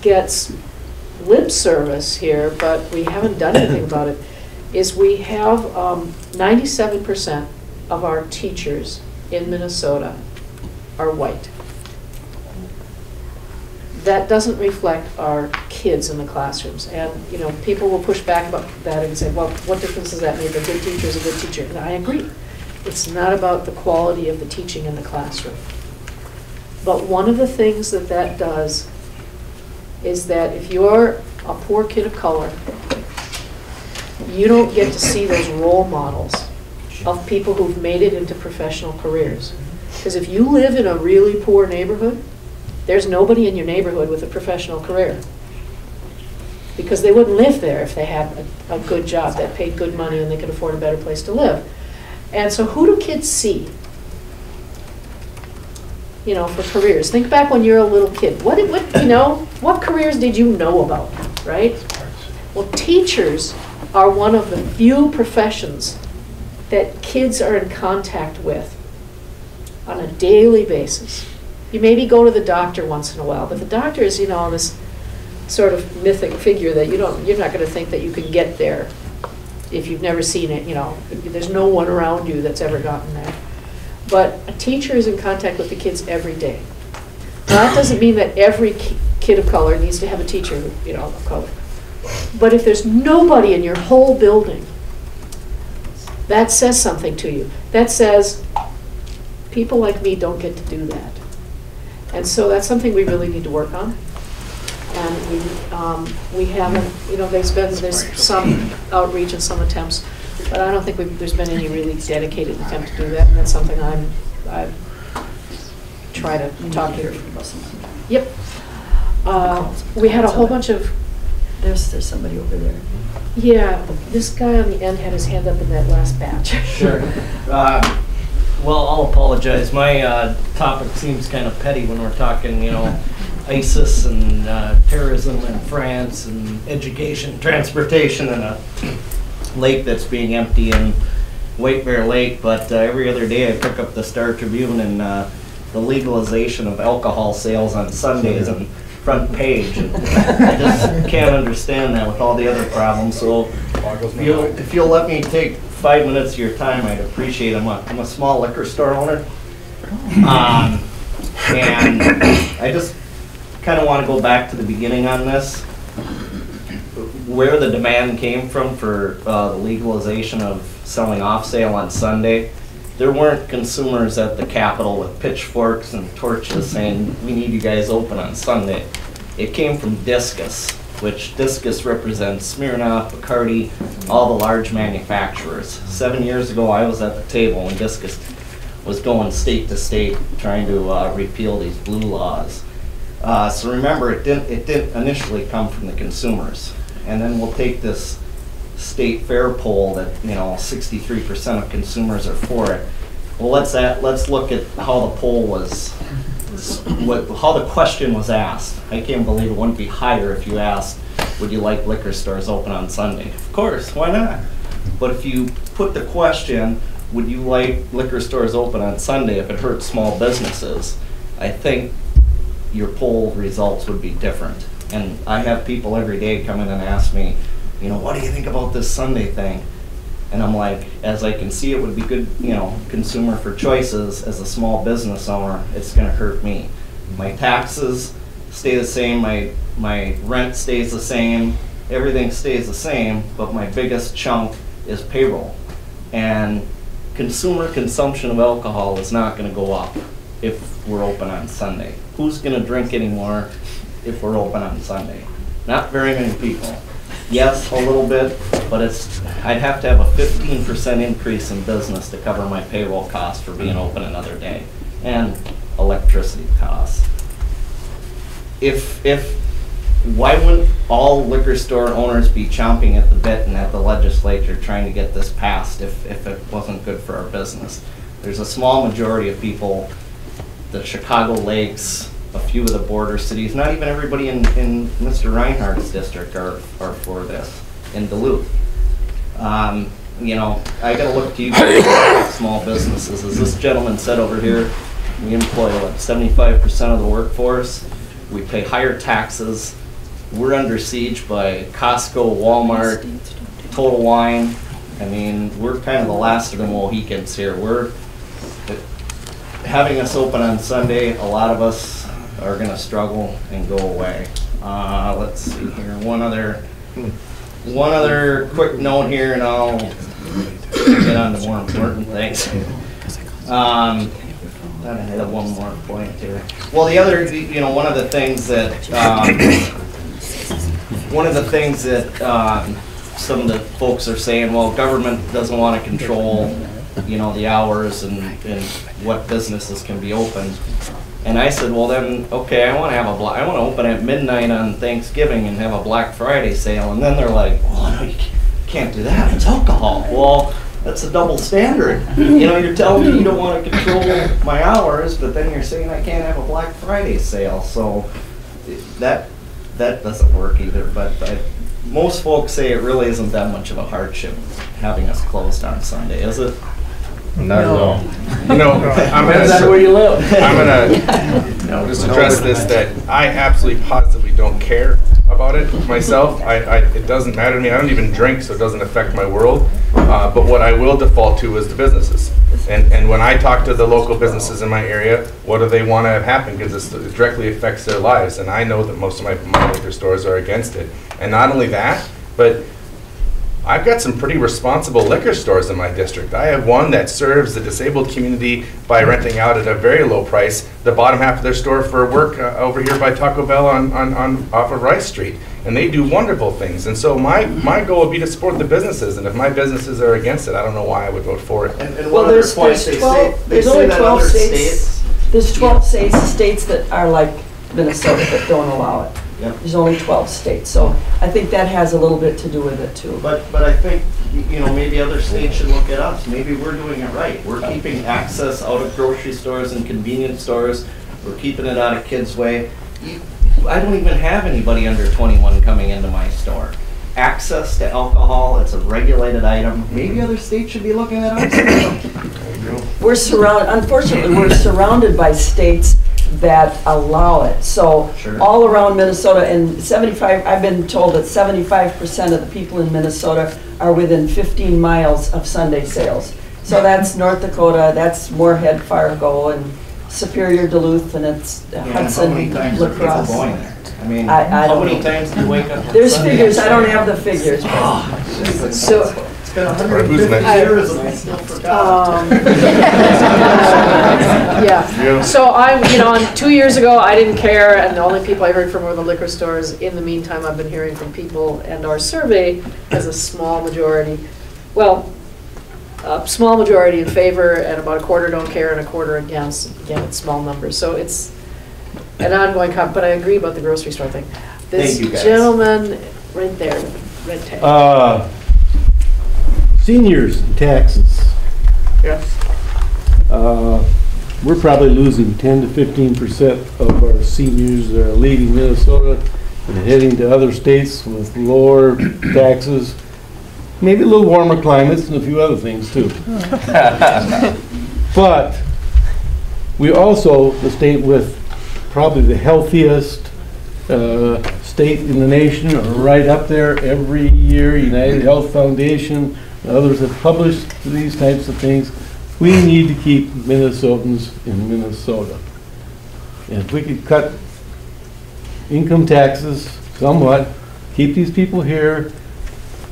gets lip service here, but we haven't done anything about it, is we have 97% um, of our teachers in Minnesota are white. That doesn't reflect our kids in the classrooms. And, you know, people will push back about that and say, well, what difference does that make? A good teacher is a good teacher. And I agree. It's not about the quality of the teaching in the classroom. But one of the things that that does is that if you're a poor kid of color, you don't get to see those role models of people who've made it into professional careers. Because if you live in a really poor neighborhood, there's nobody in your neighborhood with a professional career. Because they wouldn't live there if they had a, a good job that paid good money and they could afford a better place to live. And so who do kids see? You know, for careers. Think back when you were a little kid. What, what, you know, what careers did you know about, right? Well, teachers are one of the few professions that kids are in contact with on a daily basis. You maybe go to the doctor once in a while, but the doctor is, you know, this sort of mythic figure that you don't, you're not going to think that you can get there if you've never seen it, you know, there's no one around you that's ever gotten there. But a teacher is in contact with the kids every day. Now, that doesn't mean that every ki kid of color needs to have a teacher, you know, of color. But if there's nobody in your whole building, that says something to you. That says, people like me don't get to do that. And so that's something we really need to work on. And we, um, we haven't, you know, there's been, there's some outreach and some attempts, but I don't think we've, there's been any really dedicated attempt to do that, and that's something I'm, I try to talk to. Yep. Uh, we had a whole bunch of. There's, there's somebody over there. Yeah, this guy on the end had his hand up in that last batch. Sure. <laughs> Uh, well, I'll apologize. My uh, topic seems kind of petty when we're talking, you know, ISIS and uh, terrorism in France and education, transportation, and a lake that's being empty in White Bear Lake. But uh, every other day I pick up the Star Tribune and uh, the legalization of alcohol sales on Sundays and front page. And I just can't understand that with all the other problems. So if you'll, if you'll let me take five minutes of your time, I'd appreciate it. I'm a, I'm a small liquor store owner. Um, and I just kind of want to go back to the beginning on this. Where the demand came from for uh, the legalization of selling off sale on Sunday, there weren't consumers at the Capitol with pitchforks and torches saying, we need you guys open on Sunday. It came from Discus, which Discus represents Smirnoff, Bacardi, all the large manufacturers. Seven years ago, I was at the table when Discus was going state to state trying to uh, repeal these blue laws. Uh, so remember, it didn't, it didn't initially come from the consumers. And then we'll take this state fair poll that, you know, 63% of consumers are for it. Well, let's, at, let's look at how the poll was, what, how the question was asked. I can't believe it wouldn't be higher if you asked, would you like liquor stores open on Sunday? Of course, why not? But if you put the question, would you like liquor stores open on Sunday if it hurts small businesses? I think your poll results would be different. And I have people every day come in and ask me, you know, what do you think about this Sunday thing? And I'm like, as I can see, it would be good, you know, consumer for choices. As a small business owner, it's going to hurt me. My taxes stay the same. My my rent stays the same. Everything stays the same. But my biggest chunk is payroll, and consumer consumption of alcohol is not going to go up if we're open on Sunday. Who's going to drink anymore if we're open on Sunday? Not very many people. yes, a little bit, but it's, I'd have to have a fifteen percent increase in business to cover my payroll costs for being open another day, and electricity costs. If, if, why wouldn't all liquor store owners be chomping at the bit and at the legislature trying to get this passed if, if it wasn't good for our business? There's a small majority of people, the Chisago Lakes, a few of the border cities, not even everybody in, in Mr. Reinert's district are, are for this, in Duluth. Um, you know, I gotta look to you <coughs> small businesses, as this gentleman said over here, we employ, seventy-five percent of the workforce? We pay higher taxes, we're under siege by Costco, Walmart, Total Wine. I mean, we're kind of the last of the Mohicans here. We're, having us open on Sunday, a lot of us are gonna struggle and go away. Uh, let's see here, one other, one other quick note here and I'll get on to more important things. Um, I had one more point here. Well, the other, you know, one of the things that, um, one of the things that, um, some of the folks are saying, well, government doesn't want to control, you know, the hours and, and what businesses can be open. And I said, well then, okay, I want to have a bla, I want to open at midnight on Thanksgiving and have a Black Friday sale. And then they're like, well, no, you can't- can't do that, it's alcohol. Well, that's a double standard. You know, you're telling me you don't want to control my hours, but then you're saying I can't have a Black Friday sale. So that, that doesn't work either, but I, most folks say it really isn't that much of a hardship having us closed on Sunday, is it? Not at all. You know, <laughs> I'm Depends on where you live. I'm gonna <laughs> just address this, that I absolutely positively don't care about it myself. I, I, it doesn't matter to me. I don't even drink, so it doesn't affect my world. Uh, but what I will default to is the businesses. And, and when I talk to the local businesses in my area, what do they want to have happen? Because it directly affects their lives. And I know that most of my, my liquor stores are against it. And not only that, but I've got some pretty responsible liquor stores in my district. I have one that serves the disabled community by renting out at a very low price the bottom half of their store for work uh, over here by Taco Bell on, on, on off of Rice Street. And they do wonderful things. And so my, my goal would be to support the businesses. And if my businesses are against it, I don't know why I would vote for it. And, and Well, there's, there's they say, twelve, there's only twelve states, states. there's twelve states, states that are like Minnesota that don't allow it. Yep. There's only twelve states, so I think that has a little bit to do with it too. But, but I think, you know, maybe other states should look at us. Maybe we're doing it right. We're keeping access out of grocery stores and convenience stores. We're keeping it out of kids' way. I don't even have anybody under 21 coming into my store. Access to alcohol, it's a regulated item. Maybe other states should be looking at us. We're surrounded, unfortunately, we're surrounded by states that allow it. So Sure. all around Minnesota, and 75, I've been told that 75% of the people in Minnesota are within 15 miles of Sunday sales. So that's North Dakota, that's Moorhead, Fargo, and Superior, Duluth, and it's Yeah, Hudson, How many times La Crosse. I mean, I- I how don't many know. times do you wake up There's Sunday figures, I don't have the figures. but- "Oh, So, It's Who's next? years and I still forgot. um, <laughs> <laughs> yeah. Yeah. So I, you know, two years ago, I didn't care, and the only people I heard from were the liquor stores. In the meantime, I've been hearing from people, and our survey has a small majority, well, a small majority in favor, and about a quarter don't care, and a quarter against. Again, it's small numbers, so it's an ongoing, com- but I agree about the grocery store thing. This Thank you, guys. gentleman, right there, red tag. Uh, Seniors and taxes. Yes. Uh, We're probably losing 10 to 15 percent of our seniors that are leaving Minnesota and heading to other states with lower <coughs> taxes, maybe a little warmer climates and a few other things too. <laughs> But we also, the state with probably the healthiest uh, state in the nation, are right up there every year. United Health Foundation, others have published these types of things. We need to keep Minnesotans in Minnesota. And if we could cut income taxes somewhat, keep these people here,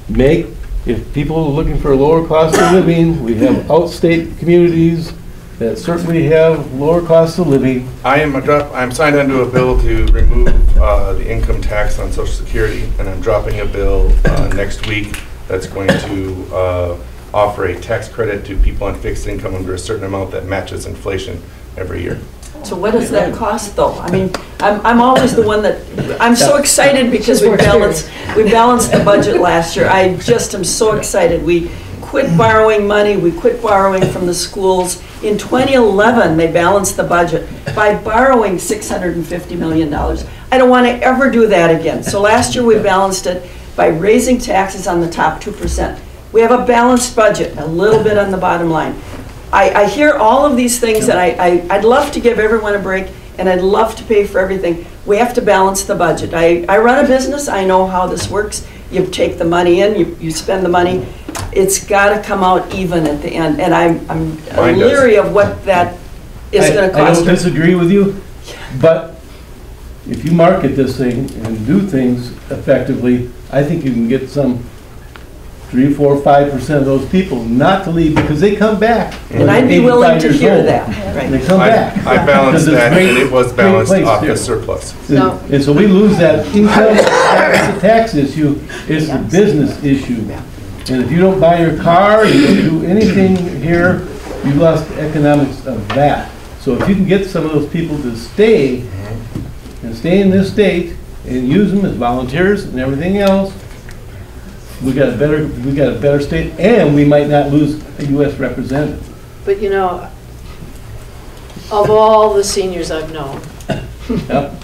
make, if people are looking for a lower cost of living, we have outstate communities that certainly have lower cost of living. I am I'm signed onto a bill to remove uh, the income tax on social security, and I'm dropping a bill uh, next week that's going to uh, offer a tax credit to people on fixed income under a certain amount that matches inflation every year. So what does that cost, though? I mean, I'm, I'm always the one that, I'm so excited because we balanced, we balanced the budget last year. I just am so excited. We quit borrowing money, we quit borrowing from the schools. In 2011, they balanced the budget by borrowing $650 million. I don't want to ever do that again. So last year, we balanced it by raising taxes on the top 2%. We have a balanced budget, a little bit on the bottom line. I, I hear all of these things, and I, I, I'd love to give everyone a break, and I'd love to pay for everything. We have to balance the budget. I, I run a business, I know how this works. You take the money in, you, you spend the money. It's gotta come out even at the end, and I'm, I'm Mine does. leery of what that is gonna cost. I don't disagree with you, but if you market this thing and do things effectively, I think you can get some three, four, five percent of those people not to leave because they come back. And I'd be willing to hear old. that, right. They come I back. I balanced that, great- and it was balanced off here. the surplus. No. And and so we lose that income, <coughs> it's a tax issue, it's a business issue. And if you don't buy your car, you don't do anything here, you lost the economics of that. So if you can get some of those people to stay, and stay in this state, and use them as volunteers and everything else, we got a better, we got a better state, and we might not lose a US representative. But you know, of all the seniors I've known Yep.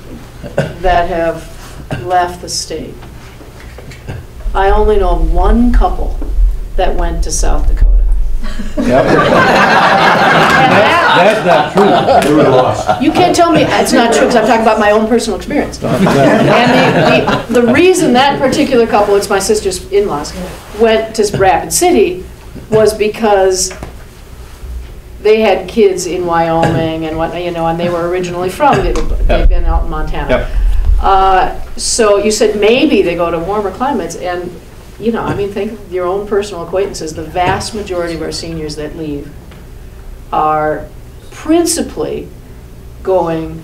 that have left the state, I only know of one couple that went to South Dakota. Yep. <laughs> That's not true. They were lost. You can't tell me it's not true, because I'm talking about my own personal experience. <laughs> And the, the, the reason that particular couple, it's my sister's in-laws, went to Rapid City was because they had kids in Wyoming and what, you know, and they were originally from, they'd they'd been out in Montana. Uh, So you said maybe they go to warmer climates, and, you know, I mean, think of your own personal acquaintances, the vast majority of our seniors that leave are principally going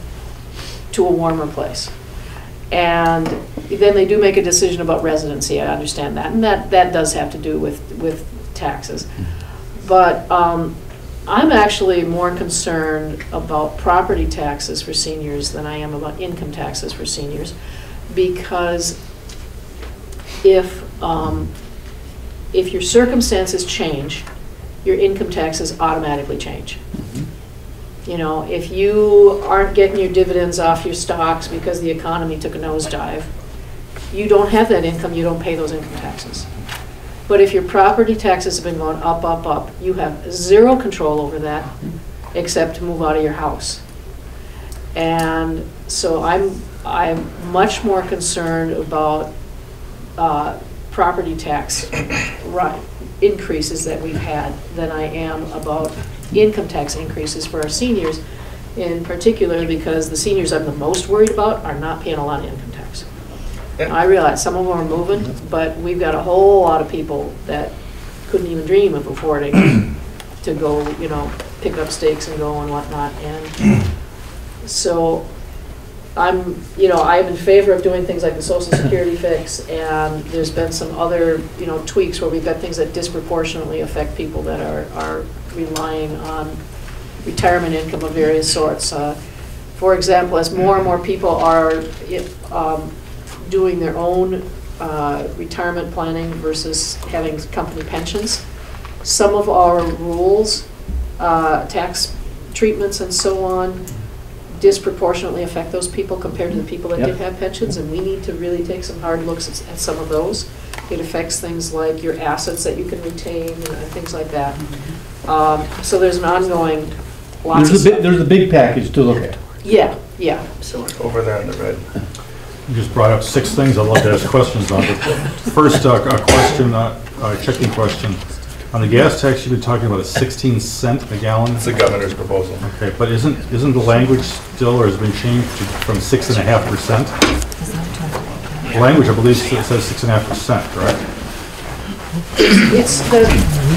to a warmer place. And then they do make a decision about residency, I understand that, and that, that does have to do with, with taxes. But um, I'm actually more concerned about property taxes for seniors than I am about income taxes for seniors, because if, um, if your circumstances change, your income taxes automatically change. You know, if you aren't getting your dividends off your stocks because the economy took a nosedive, you don't have that income, you don't pay those income taxes. But if your property taxes have been going up, up, up, you have zero control over that, except to move out of your house. And so I'm, I'm much more concerned about uh, property tax ri- increases that we've had than I am about income tax increases for our seniors, in particular because the seniors I'm the most worried about are not paying a lot of income tax. I realize some of them are moving, mm-hmm. but we've got a whole lot of people that couldn't even dream of affording <clears throat> to go, you know, pick up stakes and go and whatnot. And <clears throat> so I'm, you know, I'm in favor of doing things like the social security fix, and there's been some other, you know, tweaks where we've got things that disproportionately affect people that are, are relying on retirement income of various sorts. Uh, For example, as more and more people are um, doing their own uh, retirement planning versus having company pensions, some of our rules, uh, tax treatments and so on, disproportionately affect those people compared to the people that did have pensions, and we need to really take some hard looks at, at some of those. It affects things like your assets that you can retain and and things like that. Um, So there's an ongoing, lots of There's a big, there's a big package to look at. Yeah, yeah. So over there in the red. You just brought up six things I'd love to ask questions on. But First, uh, a question, uh, a checking question. On the gas tax, you've been talking about a 16 cent a gallon? It's the governor's proposal. Okay, but isn't, isn't the language still, or has it been changed to- from six and a half percent? The language, I believe, s- says six and a half percent, correct? It's the,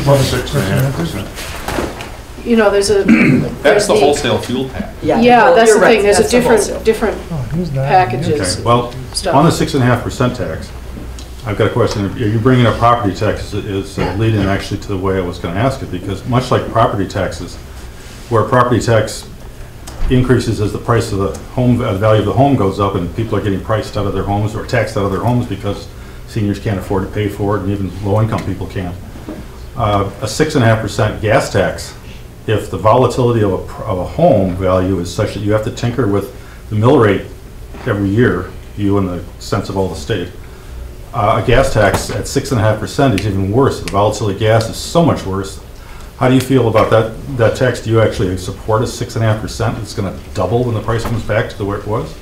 Well, six and a half percent. you know, there's a. <clears throat> That's there's the wholesale fuel tax. Yeah, that's you're the right, thing, there's a the wholesale. different, oh, different packages. Okay, well, stuff. on the six and a half percent tax, I've got a question. You're you bringing up property taxes is uh, leading actually to the way I was gonna ask it, because much like property taxes, where property tax increases as the price of the home, uh, value of the home goes up, and people are getting priced out of their homes or taxed out of their homes because seniors can't afford to pay for it, and even low-income people can't. Uh, A six and a half percent gas tax, if the volatility of a, of a home value is such that you have to tinker with the mill rate every year, you in the sense of all the state, uh, a gas tax at six and a half percent is even worse. The volatility of gas is so much worse. How do you feel about that, that tax? Do you actually support a six and a half percent? It's gonna double when the price comes back to the where it was?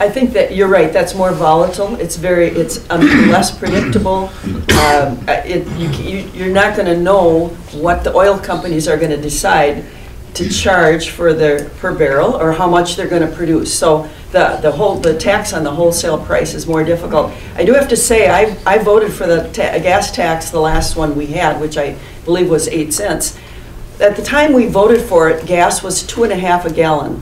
I think that you're right, that's more volatile, it's very, it's um, less predictable. Um, uh, It, you, you- you're not gonna know what the oil companies are gonna decide to charge for their, per barrel, or how much they're gonna produce. So the, the whole, the tax on the wholesale price is more difficult. I do have to say, I, I voted for the ta- gas tax, the last one we had, which I believe was eight cents. At the time we voted for it, gas was two and a half a gallon.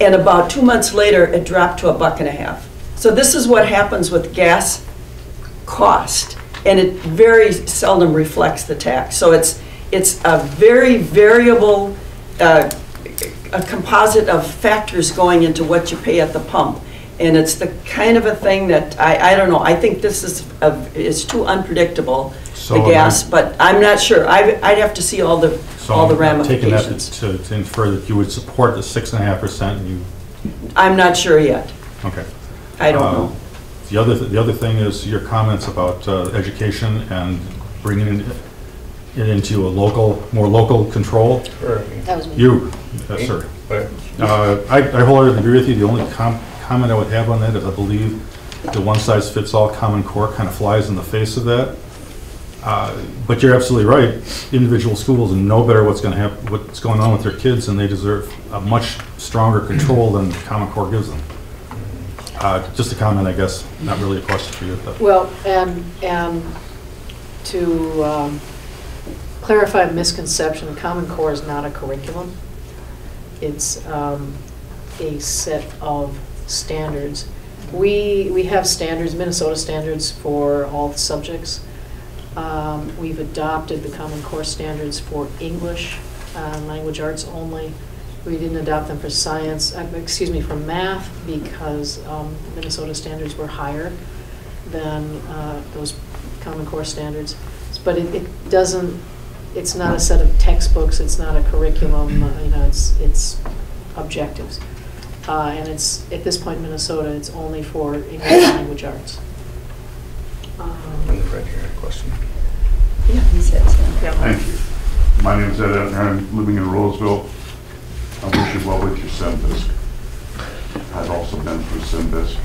And about two months later, it dropped to a buck and a half. So this is what happens with gas cost, and it very seldom reflects the tax. So it's, it's a very variable, uh, a composite of factors going into what you pay at the pump. And it's the kind of a thing that, I, I don't know, I think this is, a- is too unpredictable, the So am I- gas, but I'm not sure. I, I'd have to see all the, So all the I'm taking that ramifications. to, to infer that you would support the six and a half percent and you, I'm not sure yet. okay. I don't Uh, know. The other, th- the other thing is your comments about uh, education and bringing it it into a local, more local control. That was me. You, yes, sir. Uh, I I wholeheartedly agree with you. The only com- comment I would have on that is I believe the one-size-fits-all Common Core kind of flies in the face of that. Uh, But you're absolutely right. Individual schools know better what's going to happen, what's going on with their kids, and they deserve a much stronger control than Common Core gives them. Uh, Just a comment, I guess, not really a question for you. but- Well, and, and to um, clarify a misconception, Common Core is not a curriculum. It's um, a set of standards. We, we have standards, Minnesota standards for all the subjects. Um, We've adopted the Common Core standards for English, uh, language arts only. We didn't adopt them for science, uh, excuse me, for math, because um, Minnesota standards were higher than uh, those Common Core standards. But it, it doesn't, it's not a set of textbooks, it's not a curriculum, uh, you know, it's, it's objectives. Uh, And it's, at this point in Minnesota, it's only for English language arts. Um, In the front here, question. Yeah, he said so. Thank you. My name is Ed Etner, I'm living in Roseville. I wish you well with your Simbisk. I've also been through Simbisk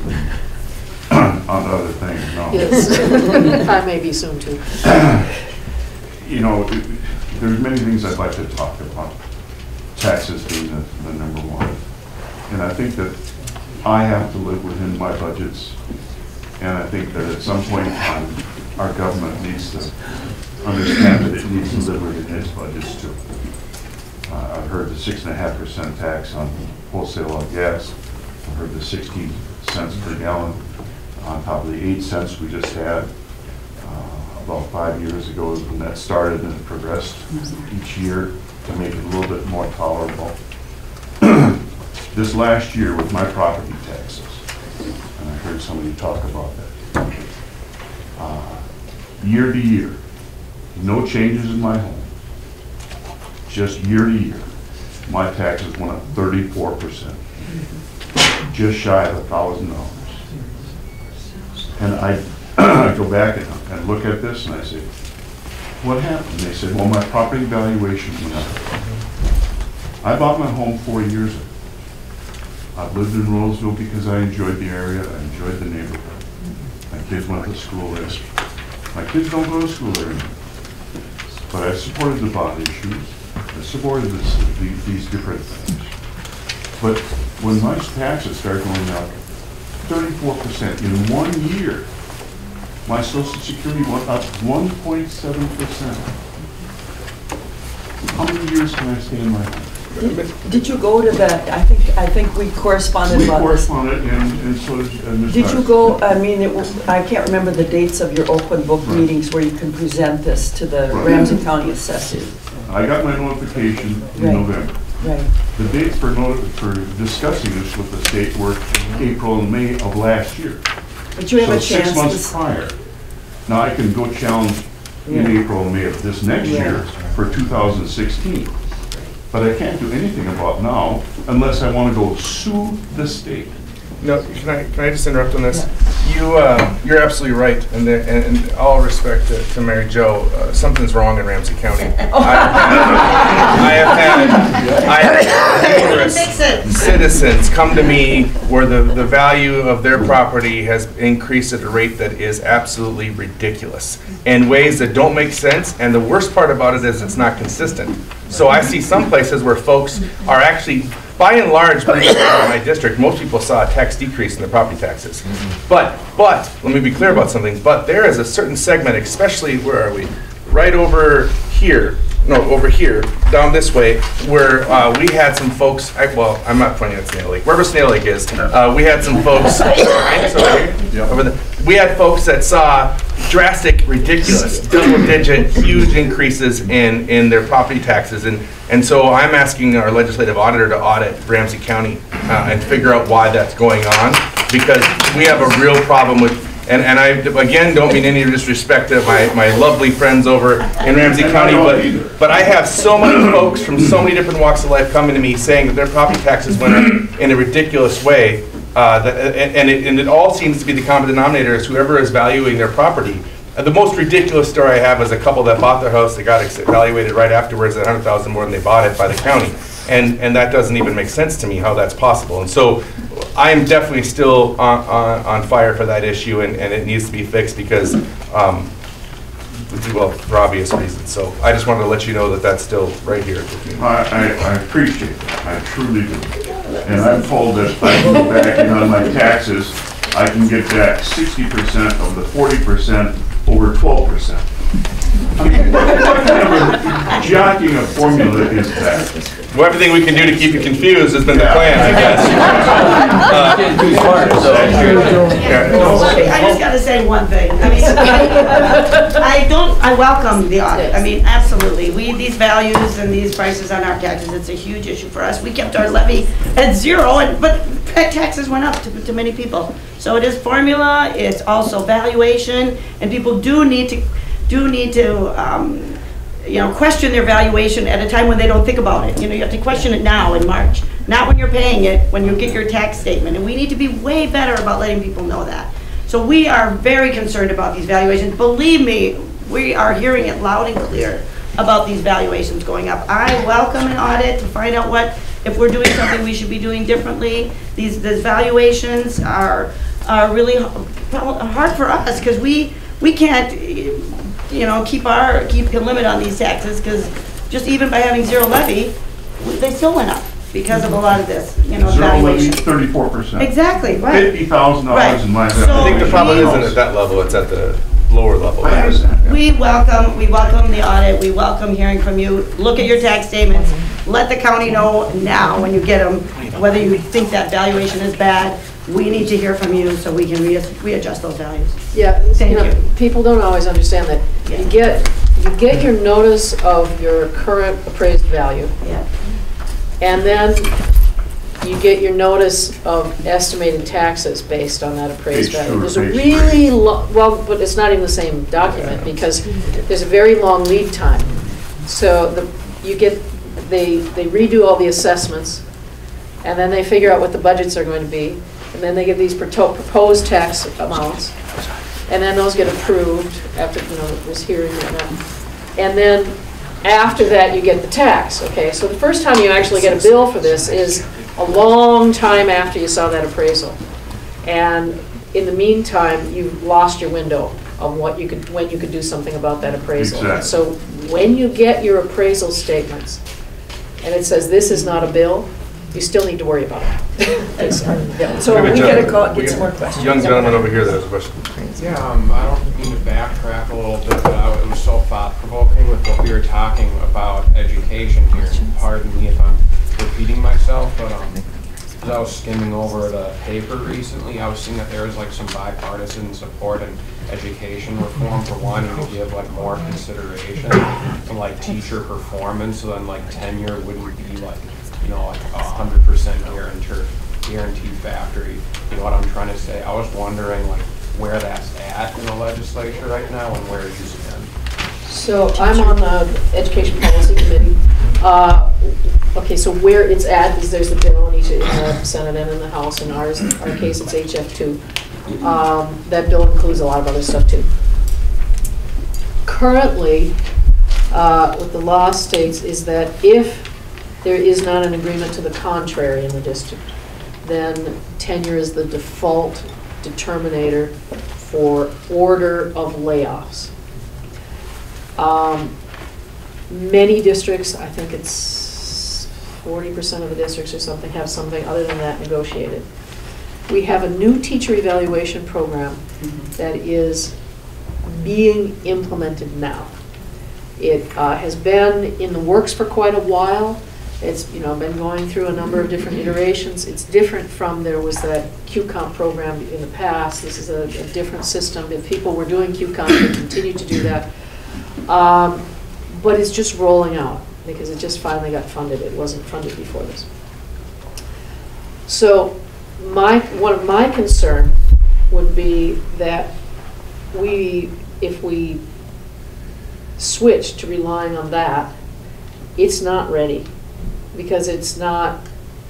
on <clears throat> other things, no. Yes, <laughs> I may be soon too. <clears throat> You know, there's many things I'd like to talk about, taxes being the, the number one. And I think that I have to live within my budgets, and I think that at some point in time, our government needs to understand that it needs to live within its budgets too. Uh, I've heard the six and a half percent tax on wholesale on gas. I've heard the sixteen cents per gallon on top of the eight cents we just had about five years ago is when that started and it progressed each year to make it a little bit more tolerable. <clears throat> This last year with my property taxes, and I heard somebody talk about that. uh, Year to year, no changes in my home, just year to year, my taxes went up thirty-four percent, just shy of a thousand dollars. And I, I go back and, look at this and I say, what happened? They said, well, my property valuation went up. I bought my home four years ago. I've lived in Roseville because I enjoyed the area, I enjoyed the neighborhood. My kids went to school there. My kids don't go to school there anymore. But I supported the bond issues, I supported this, the- these different things. But when my taxes start going up thirty-four percent in one year, my social security went up one point seven percent. How many years can I stay in my home? Did did you go to that, I think, I think we corresponded We about this. corresponded, and, and so did Ms. Did you go, I mean, it was- I can't remember the dates of your open book Right. meetings where you can present this to the Right. Ramsey County assessor. I got my notification in Right. November. Right. The dates for for discussing this with the state were April and May of last year. But you have a So chance six months s- prior. Now, I can go challenge in Yeah. April May of this next Yeah. year for 2016. But I can't do anything about now unless I want to go sue the state. No, can I, can I just interrupt on this? You, uh, you're absolutely right, and, there- and and all respect to, to Mary Jo, uh, something's wrong in Ramsey County. <laughs> I have had, I have had citizens come to me where the, the value of their property has increased at a rate that is absolutely ridiculous in ways that don't make sense, and the worst part about it is it's not consistent. So I see some places where folks are actually, by and large, <clears throat> in my district, most people saw a tax decrease in their property taxes. But, but, let me be clear about something, but there is a certain segment, especially, where are we? Right over here, no, over here, down this way, where uh, we had some folks, I- well, I'm not pointing at Snail Lake, wherever Snail Lake is, uh, we had some folks, <laughs> It's over here, over the- we had folks that saw drastic, ridiculous, double-digit, huge increases in, in their property taxes. And, and so I'm asking our legislative auditor to audit Ramsey County uh, and figure out why that's going on, because we have a real problem with, and, and I, again, don't mean any disrespect to my, my lovely friends over in Ramsey County, but, but I have so many folks from so many different walks of life coming to me saying that their property taxes went up in a ridiculous way. Uh, that, and, it, and it all seems to be the common denominator is whoever is valuing their property. Uh, the most ridiculous story I have is a couple that bought their house, they got evaluated right afterwards at 100,000 more than they bought it by the county. And, and that doesn't even make sense to me how that's possible. And so I am definitely still on, on, on fire for that issue and, and it needs to be fixed because, um, well, for obvious reasons. So I just wanted to let you know that that's still right here. I, I, I appreciate that, I truly do. And I'm told that if I go back and on my taxes, I can get back sixty percent of the forty percent over twelve percent. What kind of a jockeying a formula is that? Well, everything we can do to keep you confused has been the plan, I guess. <laughs> Getting too smart, so. I just gotta say one thing. I mean, <laughs> I don't, I welcome the audit. I mean, absolutely. We, these values and these prices on our taxes, it's a huge issue for us. We kept our levy at zero, and but pet taxes went up to, to many people. So it is formula, it's also valuation, and people do need to, do need to, um, you know, question their valuation at a time when they don't think about it. You know, you have to question it now in March, not when you're paying it, when you get your tax statement. And we need to be way better about letting people know that. So we are very concerned about these valuations. Believe me, we are hearing it loud and clear about these valuations going up. I welcome an audit to find out what, if we're doing something we should be doing differently. These, these valuations are, are really hard for us because we, we can't, you know, keep our, keep a limit on these taxes because just even by having zero levy, they still went up because of a lot of this, you know, Zero levy, valuation. thirty-four percent. Exactly, right. Fifty thousand dollars in my. I think the problem isn't at that level, it's at the lower level. I understand. We welcome, we welcome the audit, we welcome hearing from you. Look at your tax statements. Let the county know now when you get them, whether you think that valuation is bad. We need to hear from you so we can rea- readjust those values. Yeah, Thank you know, you. people don't always understand that. You get, you get your notice of your current appraised value. Yeah. And then you get your notice of estimated taxes based on that appraised Page value. There's a really, lo- well, but it's not even the same document because there's a very long lead time. So the, you get, they, they redo all the assessments and then they figure out what the budgets are going to be. And then they get these proposed tax amounts. And then those get approved after, you know, this hearing and that. And then after that, you get the tax, okay? So the first time you actually get a bill for this is a long time after you saw that appraisal. And in the meantime, you've lost your window of what you could, when you could do something about that appraisal. Exactly. So when you get your appraisal statements, and it says this is not a bill, you still need to worry about it. <laughs> So we get a call, get some more questions. Young gentleman over here that has a question. Yeah, um, I don't mean to backtrack a little bit, but I, it was so thought-provoking with what we were talking about education here. Pardon me if I'm repeating myself, but, um, as I was skimming over the paper recently, I was seeing that there was like some bipartisan support in education reform for wanting to give like more consideration to like teacher performance, so then like tenure wouldn't be like, you know, like a hundred percent guarantee, guarantee factory. You know what I'm trying to say? I was wondering like where that's at in the legislature right now and where you stand. So I'm on the Education Policy Committee. Uh, Okay, so where it's at is there's the bill in each, in the Senate and in the House. In ours, our case, it's HF2. Um, That bill includes a lot of other stuff too. Currently, uh, what the law states is that if there is not an agreement to the contrary in the district, then tenure is the default determinator for order of layoffs. Um, Many districts, I think it's forty percent of the districts or something, have something other than that negotiated. We have a new teacher evaluation program that is being implemented now. It uh, has been in the works for quite a while. It's, you know, been going through a number of different iterations. It's different from, there was that QComp program in the past. This is a, a different system. If people were doing QComp, they continue to do that. Um, But it's just rolling out, because it just finally got funded. It wasn't funded before this. So my, one of my concern would be that we, if we switch to relying on that, it's not ready, because it's not,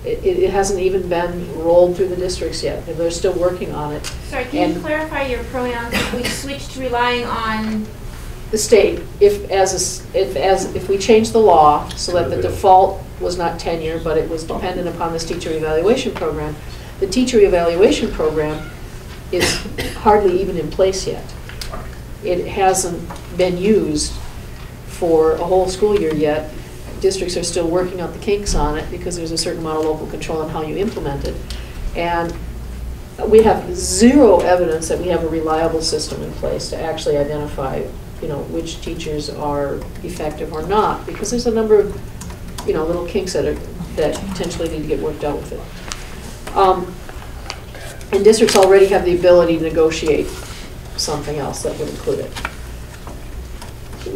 it, it hasn't even been rolled through the districts yet, they're still working on it. Sorry, can you And- clarify your pronouns? If we switched to relying on, the state, if as, a s- if as, if we change the law so that the default was not tenure, but it was dependent upon this teacher evaluation program, the teacher evaluation program is hardly even in place yet. It hasn't been used for a whole school year yet. Districts are still working out the kinks on it because there's a certain amount of local control on how you implement it. And we have zero evidence that we have a reliable system in place to actually identify, you know, which teachers are effective or not, because there's a number of, you know, little kinks that are, that potentially need to get worked out with it. Um, And districts already have the ability to negotiate something else that would include it.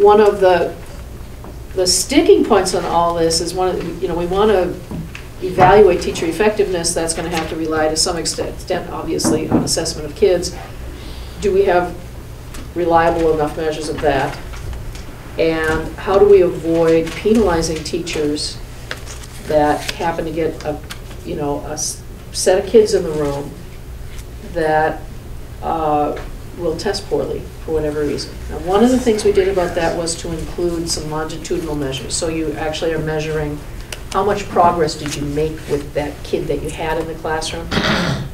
One of the, the sticking points on all this is one of, the- you know, we want to evaluate teacher effectiveness, that's going to have to rely to some extent, obviously, on assessment of kids. Do we have reliable enough measures of that? And how do we avoid penalizing teachers that happen to get a, you know, a set of kids in the room that uh, will test poorly for whatever reason? Now, one of the things we did about that was to include some longitudinal measures. So you actually are measuring how much progress did you make with that kid that you had in the classroom?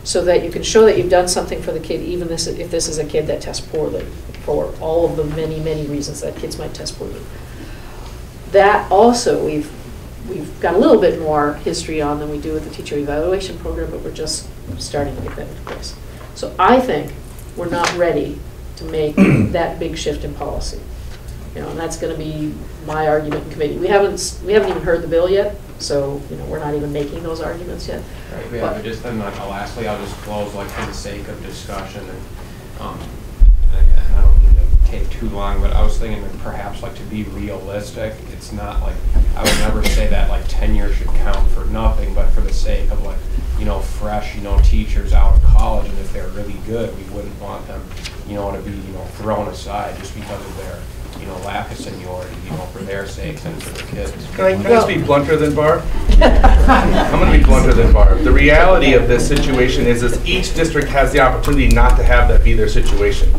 So that you can show that you've done something for the kid, even this, if this is a kid that tests poorly, for all of the many, many reasons that kids might test poorly. That also, we've, we've got a little bit more history on than we do with the teacher evaluation program, but we're just starting to get that into place. So I think we're not ready to make <clears throat> that big shift in policy. You know, and that's gonna be my argument in committee. We haven't, we haven't even heard the bill yet, so, you know, we're not even making those arguments yet. Right, yeah, but just then, like, lastly, I'll just close, like, for the sake of discussion, and, um, and I don't mean to take too long, but I was thinking that perhaps, like, to be realistic, it's not like, I would never say that, like, tenure should count for nothing, but for the sake of, like, you know, fresh, you know, teachers out of college, and if they're really good, we wouldn't want them, you know, to be, you know, thrown aside just because of their, you know, lack of seniority, you know, for their sakes and for the kids. Can I, can I just be blunter than Barb? <laughs> I'm gonna be blunter than Barb. The reality of this situation is, is each district has the opportunity not to have that be their situation.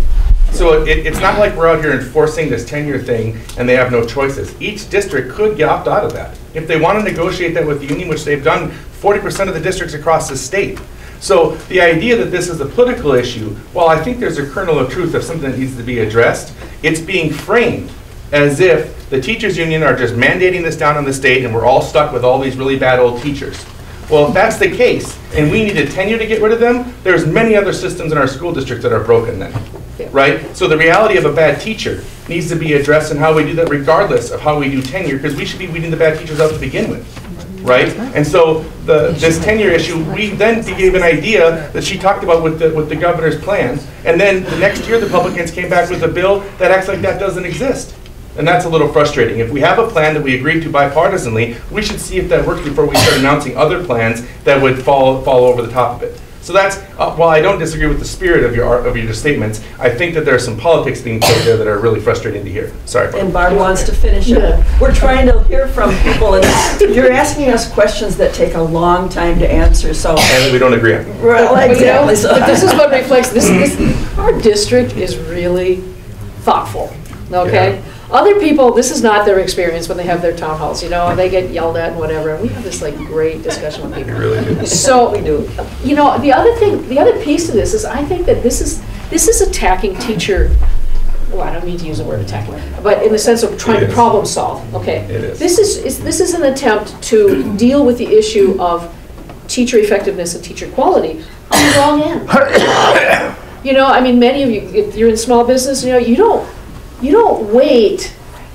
So it, it's not like we're out here enforcing this tenure thing and they have no choices. Each district could get opt out of that. If they want to negotiate that with the union, which they've done forty percent of the districts across the state. So the idea that this is a political issue, while I think there's a kernel of truth of something that needs to be addressed, it's being framed as if the teachers union are just mandating this down on the state and we're all stuck with all these really bad old teachers. Well, if that's the case, and we needed tenure to get rid of them, there's many other systems in our school districts that are broken then, right? So the reality of a bad teacher needs to be addressed and how we do that regardless of how we do tenure, because we should be weeding the bad teachers out to begin with, right? And so the, this tenure issue, we then gave an idea that she talked about with the, with the governor's plan, and then the next year, the Republicans came back with a bill that acts like that doesn't exist. And that's a little frustrating. If we have a plan that we agreed to bipartisanly, we should see if that works before we start announcing other plans that would fall, fall over the top of it. So that's, uh, while I don't disagree with the spirit of your, art- of your statements, I think that there are some politics being played there that are really frustrating to hear. Sorry. Barb. And Barb wants to finish it. We're trying to hear from people, and <laughs> you're asking us questions that take a long time to answer, so. And we don't agree on. Well, But, you know, exactly. so- But this is what <laughs> reflects, this, this, our district is really thoughtful, okay? Other people, this is not their experience when they have their town halls, you know, they get yelled at and whatever, and we have this like great discussion with people. <laughs> really do. So, we do. you know, the other thing, the other piece to this is I think that this is, this is attacking teacher, well, I don't mean to use the word attacking, but in the sense of trying to problem solve, okay? It is. This is, is- this is an attempt to deal with the issue of teacher effectiveness and teacher quality on the wrong end. <coughs> You know, I mean, many of you, if you're in small business, you know, you don't, you don't wait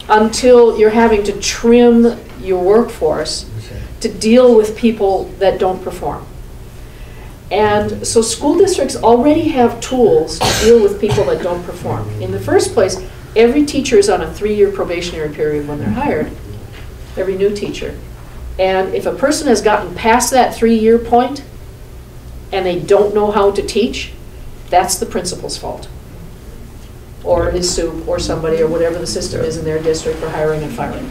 until you're having to trim your workforce to deal with people that don't perform. And so school districts already have tools to deal with people that don't perform. In the first place, every teacher is on a three-year probationary period when they're hired, every new teacher. And if a person has gotten past that three-year point and they don't know how to teach, that's the principal's fault. Or his soup, or somebody, or whatever the system is in their district for hiring and firing.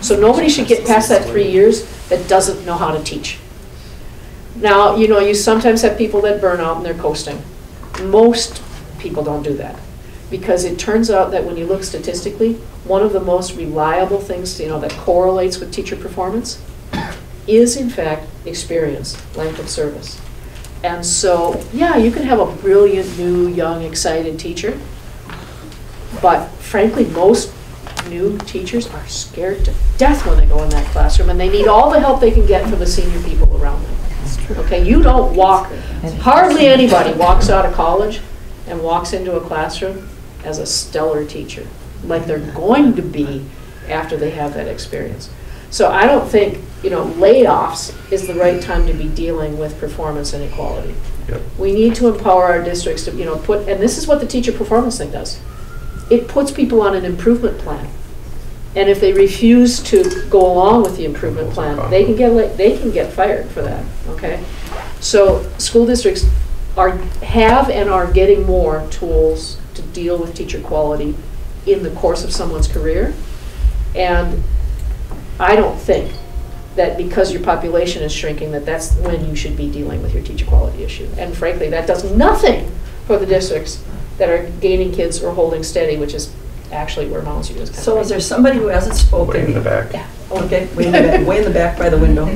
So nobody should get past that three years that doesn't know how to teach. Now, you know, you sometimes have people that burn out and they're coasting. Most people don't do that. Because it turns out that when you look statistically, one of the most reliable things, you know, that correlates with teacher performance is in fact experience, length of service. And so, yeah, you can have a brilliant, new, young, excited teacher, but frankly, most new teachers are scared to death when they go in that classroom, and they need all the help they can get from the senior people around them. Okay, you don't walk, hardly anybody walks out of college and walks into a classroom as a stellar teacher, like they're going to be after they have that experience. So I don't think, you know, layoffs is the right time to be dealing with performance inequality. Yep. We need to empower our districts to, you know, put, and this is what the teacher performance thing does. It puts people on an improvement plan. And if they refuse to go along with the improvement plan, they can get, they can get fired for that, okay? So school districts are, have and are getting more tools to deal with teacher quality in the course of someone's career. And I don't think that because your population is shrinking, that that's when you should be dealing with your teacher quality issue. And frankly, that does nothing for the districts that are gaining kids or holding steady, which is actually where Mounds View is kind of. So is there somebody who hasn't spoken? Way in the back. Yeah. Okay, way in the back, way in the back by the window.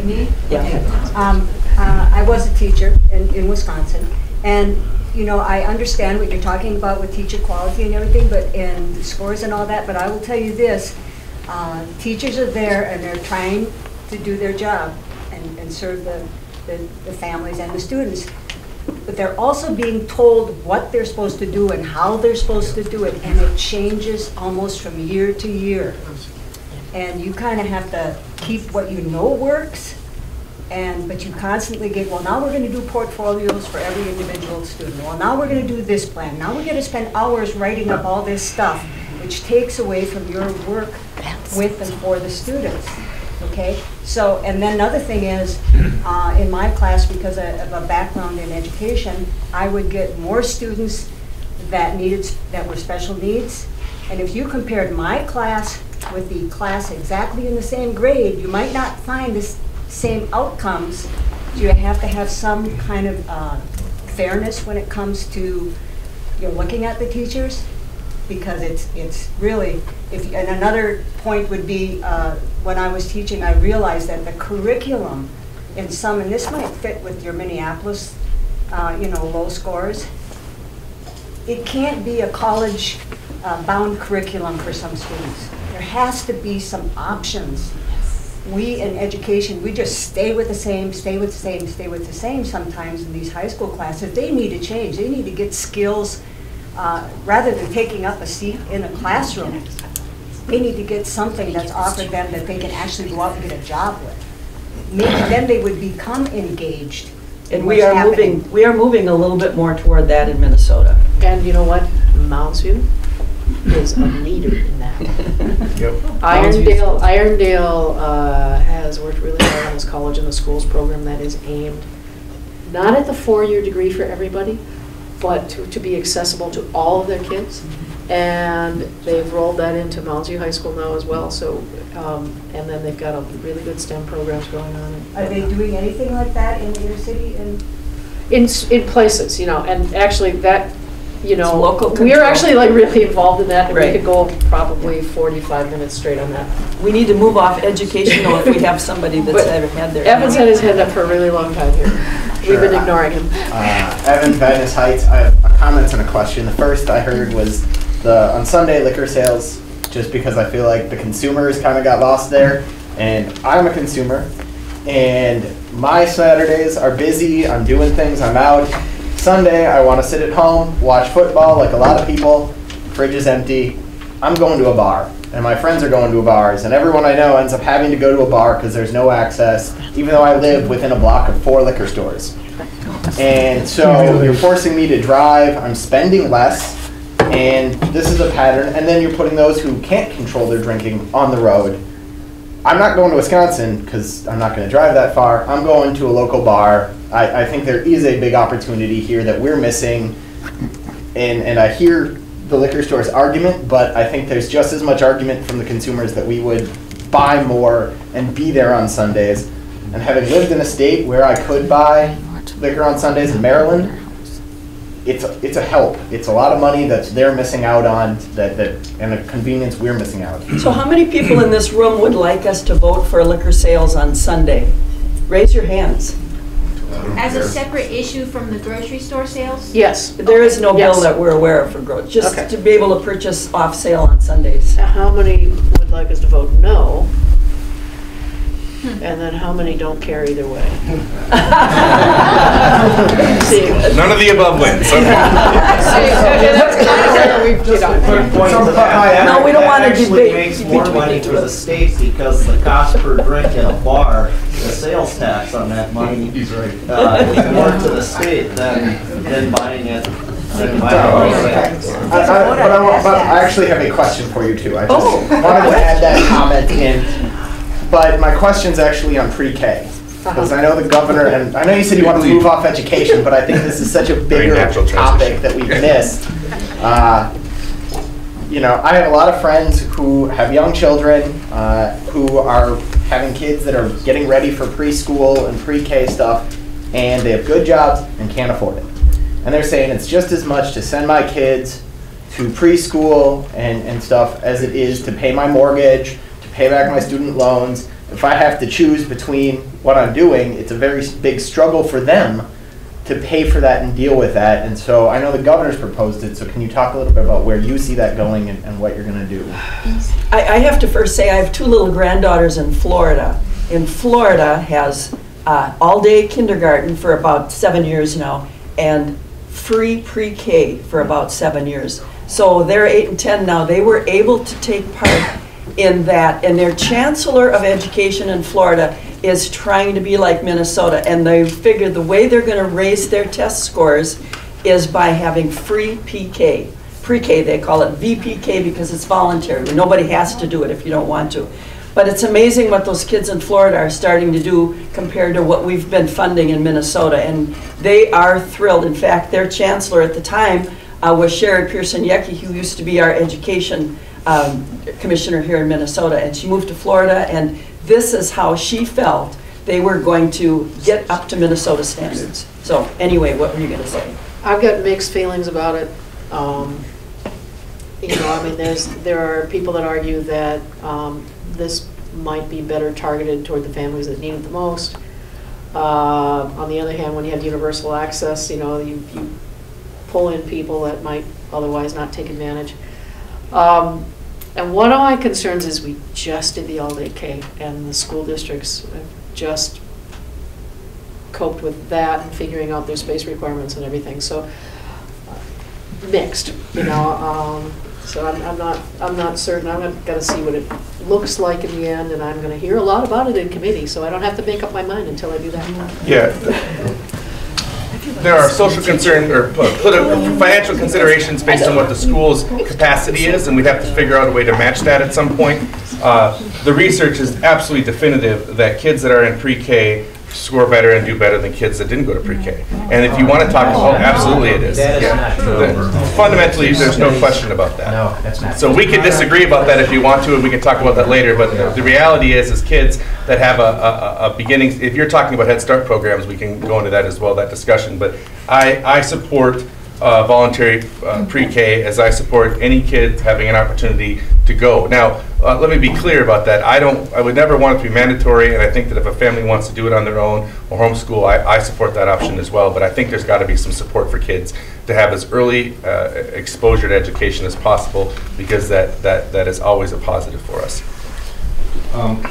Yeah. Um, uh, I was a teacher in, in Wisconsin, and, you know, I understand what you're talking about with teacher quality and everything, but, and the scores and all that, but I will tell you this, uh, teachers are there and they're trying to do their job and, and serve the, the, the families and the students. But they're also being told what they're supposed to do and how they're supposed to do it, and it changes almost from year to year. And you kind of have to keep what you know works, and, but you constantly get, well, now we're gonna do portfolios for every individual student. Well, now we're gonna do this plan. Now we're gonna spend hours writing up all this stuff, which takes away from your work with and for the students, okay? So, and then another thing is, <clears throat> uh, in my class, because of of a background in education, I would get more students that needed, that were special needs. And if you compared my class with the class exactly in the same grade, you might not find the s- same outcomes. You have to have some kind of uh, fairness when it comes to, you know, looking at the teachers, because it's, it's really, if, and another point would be, uh, when I was teaching, I realized that the curriculum in some, and this might fit with your Minneapolis, uh, you know, low scores, it can't be a college-bound curriculum for some students. There has to be some options, we in education, we just stay with the same, stay with the same, stay with the same sometimes in these high school classes. They need to change. They need to get skills, uh, rather than taking up a seat in a classroom. They need to get something that's offered them that they can actually go out and get a job with. Maybe then they would become engaged And we are happening. moving, we are moving a little bit more toward that in Minnesota. And you know what? Mounds View is a leader in that. <laughs> yep. Irondale, Irondale uh, has worked really hard on this college and the schools program that is aimed not at the four-year degree for everybody, but to, to be accessible to all of their kids. And they've rolled that into Mounds High School now as well, so, um, and then they've got a really good STEM programs going on. Are they doing anything like that in the inner city and? In, s- in places, you know, and actually that, you know. It's local We're control. actually like really involved in that, and we Right. could go probably 45 minutes straight on that. We need to move off education though if we have somebody that's But ever had their. Evan's had his hand up for a really long time here. We've been ignoring him. Uh, Evan, Vadnais Heights. I have a comment and a question. The first I heard was the on Sunday liquor sales, just because I feel like the consumers kind of got lost there, and I'm a consumer, and my Saturdays are busy. I'm doing things. I'm out. Sunday I want to sit at home, watch football, like a lot of people. Fridge is empty. I'm going to a bar, and my friends are going to bars, and everyone I know ends up having to go to a bar because there's no access, even though I live within a block of four liquor stores. And so you're forcing me to drive, I'm spending less, and this is a pattern. And then you're putting those who can't control their drinking on the road. I'm not going to Wisconsin because I'm not going to drive that far. I'm going to a local bar. I, I think there is a big opportunity here that we're missing. And, and I hear the liquor store's argument, but I think there's just as much argument from the consumers that we would buy more and be there on Sundays. And having lived in a state where I could buy liquor on Sundays in Maryland, it's a, it's a help. It's a lot of money that they're missing out on that, that and a convenience we're missing out. So how many people in this room would like us to vote for liquor sales on Sunday? Raise your hands. As a separate issue from the grocery store sales? Yes. There is no bill Yes. that we're aware of for growth, just Okay. to be able to purchase off sale on Sundays. How many would like us to vote no? And then how many don't care either way? <laughs> None of the above wins. <laughs> <laughs> No, we don't wanna Actually debate. makes more between money the for the state because the cost per drink in a bar, the sales tax on that money. He's right. Uh, is more to the state than, than buying it. than buying it. I, I, but, I, wa- but I actually have a question for you too. I just Oh. wanted to add that comment in. But my question's actually on pre-K. Because I know the governor, and I know you said you want to move off education, but I think this is such a bigger topic that we've missed. Uh, you know, I have a lot of friends who have young children, uh, who are having kids that are getting ready for preschool and pre-K stuff, and they have good jobs and can't afford it. And they're saying it's just as much to send my kids to preschool and, and stuff as it is to pay my mortgage, to pay back my student loans. If I have to choose between what I'm doing, it's a very big struggle for them to pay for that and deal with that. And so I know the governor's proposed it, so can you talk a little bit about where you see that going and, and what you're gonna do? I, I have to first say, I have two little granddaughters in Florida. In Florida has uh, all-day kindergarten for about seven years now, and free pre-K for about seven years. So they're eight and 10 now. They were able to take part in that, and their chancellor of education in Florida is trying to be like Minnesota, and they figured the way they're gonna raise their test scores is by having free PK. Pre-K, they call it VPK because it's voluntary. Nobody has to do it if you don't want to. But it's amazing what those kids in Florida are starting to do compared to what we've been funding in Minnesota. And they are thrilled. In fact, their chancellor at the time uh, was Cheri Pierson Yecke, who used to be our education um, commissioner here in Minnesota. And she moved to Florida, and this is how she felt they were going to get up to Minnesota standards. So anyway, what were you going to say? I've got mixed feelings about it. Um, You know, I mean, there's, there are people that argue that um, this might be better targeted toward the families that need it the most. Uh, On the other hand, when you have universal access, you know, you, you pull in people that might otherwise not take advantage. Um, And one of my concerns is we just did the all-day K, and the school districts have just coped with that and figuring out their space requirements and everything, so uh, mixed, you know, um, so I'm, I'm not, I'm not certain, I'm gonna- gonna see what it looks like in the end, and I'm gonna hear a lot about it in committee, so I don't have to make up my mind until I do that. Yeah. There are social concern, or political, financial considerations based on what the school's capacity is, and we'd have to figure out a way to match that at some point. Uh, The research is absolutely definitive that kids that are in pre-K score better and do better than kids that didn't go to pre-K. And if you want to talk, oh, absolutely it is. That is Yeah. not true. Fundamentally, there's no question about that. No, that's not. So we could disagree about that if you want to, and we can talk about that later, but the- the reality is, is kids that have a, a, a beginning, if you're talking about Head Start programs, we can go into that as well, that discussion, but I, I support uh, voluntary uh, pre-K as I support any kid having an opportunity to go. Now, uh, let me be clear about that, I don't, I would never want it to be mandatory, and I think that if a family wants to do it on their own or homeschool, I, I support that option as well, but I think there's got to be some support for kids to have as early uh, exposure to education as possible, because that, that, that is always a positive for us. Um,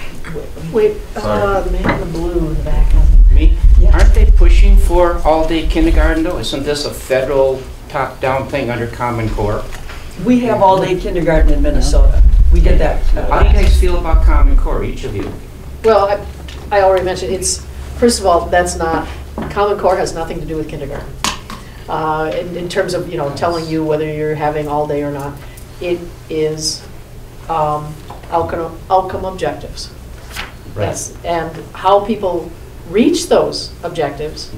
Wait, uh, the man in the blue in the back. Me? Aren't they pushing for all-day kindergarten though? Isn't this a federal top-down thing under Common Core? We have all-day kindergarten in Minnesota. We did that. uh, How do you guys feel about Common Core, each of you? Well, I, I already mentioned, it's, first of all, that's not, Common Core has nothing to do with kindergarten. Uh, in, in terms of, you know, telling you whether you're having all day or not. It is, um, outcome, outcome objectives. That's- And how people reach those objectives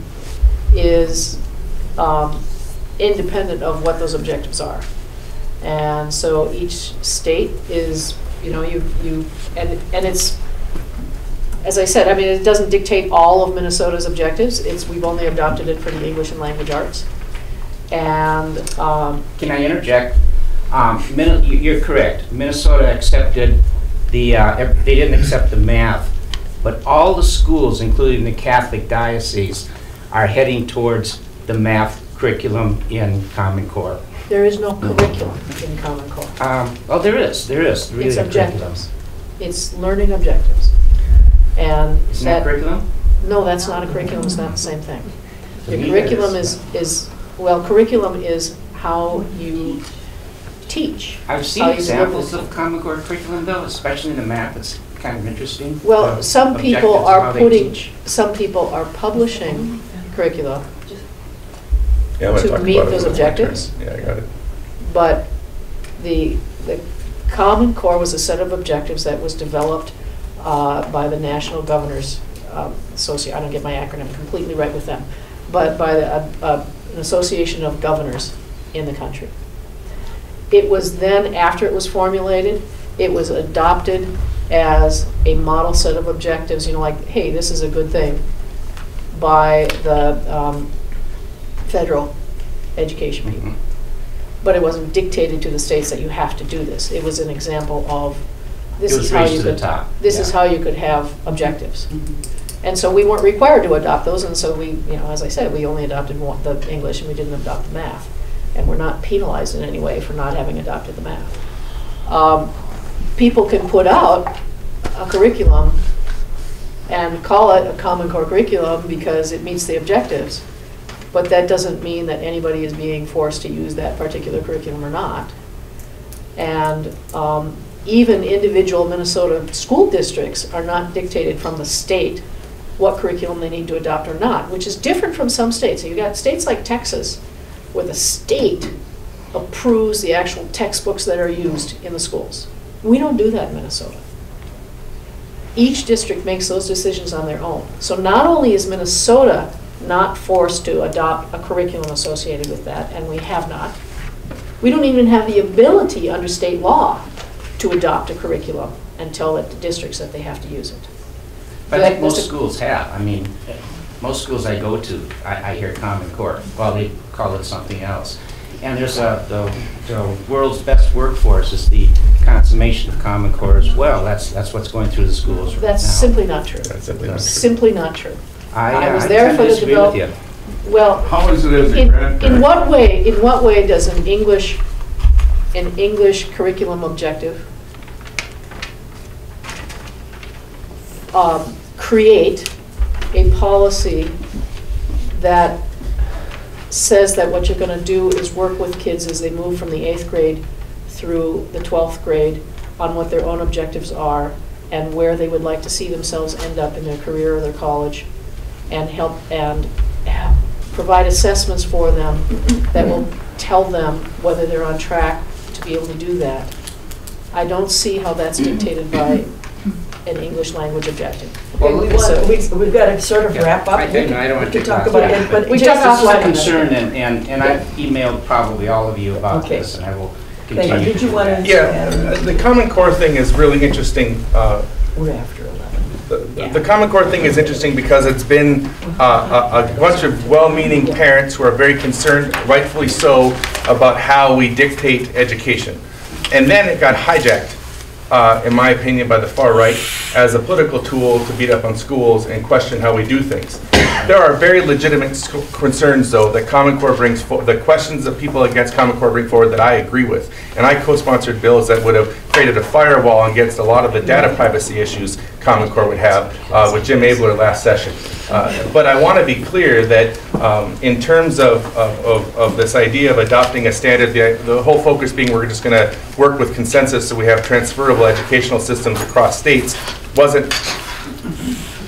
is, um, independent of what those objectives are. And so each state is, you know, you, you, and, and it's, as I said, I mean, it doesn't dictate all of Minnesota's objectives. It's, we've only adopted it for the English and language arts. And, um, Can I interject? Um, you- You're correct. Minnesota accepted the, uh, they didn't accept the math, but all the schools, including the Catholic diocese, are heading towards the math curriculum in Common Core. there is no curriculum in Common Core. Um, Well, there is, there is. really It's objectives. It's learning objectives. And Isn't that curriculum? No, that's not a curriculum, it's not the same thing. To Your curriculum is, is, well, curriculum is how you teach. I've seen how you examples of Common Core curriculum though, especially in the math. It's kind of interesting. Well, The some people are putting, some people are publishing curricula Yeah, gonna meet about it those when it's my turn. objectives. Yeah, I got it. But the, the Common Core was a set of objectives that was developed uh, by the National Governors um, Associ, I don't get my acronym completely right with them, but by the, uh, uh, an association of governors in the country. It was then, after it was formulated, it was adopted as a model set of objectives, you know, like, hey, this is a good thing, by the um, federal education people. But it wasn't dictated to the states that you have to do this. It was an example of, this is how you could. top, This is how you could have objectives. And so we weren't required to adopt those, and so we, you know, as I said, we only adopted one- the English and we didn't adopt the math. And we're not penalized in any way for not having adopted the math. Um, People can put out a curriculum and call it a Common Core curriculum because it meets the objectives. But that doesn't mean that anybody is being forced to use that particular curriculum or not. And um, even individual Minnesota school districts are not dictated from the state what curriculum they need to adopt or not, which is different from some states. So you've got states like Texas, where the state approves the actual textbooks that are used in the schools. We don't do that in Minnesota. Each district makes those decisions on their own. So not only is Minnesota not forced to adopt a curriculum associated with that, and we have not, we don't even have the ability under state law to adopt a curriculum and tell the districts that they have to use it. But I think most schools have. I mean, most schools I go to, I, I hear Common Core. Well, they call it something else. And there's a, the, the world's best workforce is the consummation of Common Core as well. That's, that's what's going through the schools right now. That's simply not true. That's simply not true. Simply not true. I, uh, was I there for the disagree with you. Well, How is it as a in, in what way, in what way does an English an English curriculum objective. Um, Create a policy that says that what you're gonna do is work with kids as they move from the eighth grade through the 12th grade on what their own objectives are and where they would like to see themselves end up in their career or their college, and help, and provide assessments for them that will tell them whether they're on track to be able to do that. I don't see how that's dictated by an English language objective. Okay, we want, we- we've got to sort of wrap up. I don't I don't want to talk about it, but We just talk This is my concern, and, and and I've emailed probably all of you about Okay. this, and I will Thank you. continue. Did you want to? Yeah, the Common Core thing is really interesting. uh, We're after 11. The the Common Core thing is interesting because it's been uh, a a bunch of well-meaning parents who are very concerned, rightfully so, about how we dictate education. And then it got hijacked, uh, in my opinion, by the far right as a political tool to beat up on schools and question how we do things. There are very legitimate concerns, though, that Common Core brings, for- the questions that people against Common Core bring forward that I agree with. And I co-sponsored bills that would have created a firewall against a lot of the data privacy issues Common Core would have uh, with Jim Abeler last session. Uh, But I want to be clear that um, in terms of, of- of, of this idea of adopting a standard, the, the whole focus being we're just going to work with consensus so we have transferable educational systems across states wasn't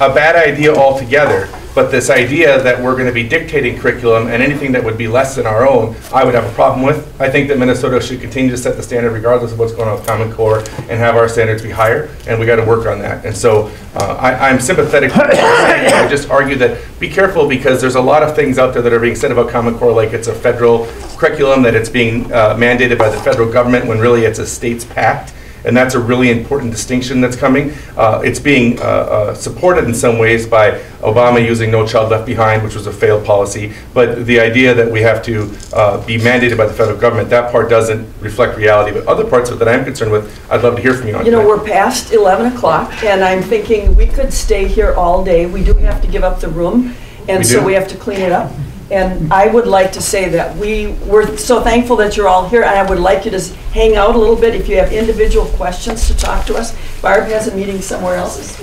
a bad idea altogether, but this idea that we're going to be dictating curriculum and anything that would be less than our own, I would have a problem with. I think that Minnesota should continue to set the standard regardless of what's going on with Common Core and have our standards be higher, and we got to work on that. And so uh, I, I'm sympathetic to what. I just argue that be careful because there's a lot of things out there that are being said about Common Core, like it's a federal curriculum, that it's being uh, mandated by the federal government when really it's a state's pact and that's a really important distinction that's coming. Uh, It's being uh, uh, supported in some ways by Obama using No Child Left Behind, which was a failed policy, but the idea that we have to uh, be mandated by the federal government, that part doesn't reflect reality, but other parts of it that I'm concerned with, I'd love to hear from you on. You know, tonight. we're past 11 o'clock, and I'm thinking we could stay here all day. We do have to give up the room, and We so do. we have to clean it up. And I would like to say that we, we're so thankful that you're all here, and I would like you to hang out a little bit if you have individual questions to talk to us. Barb has a meeting somewhere else.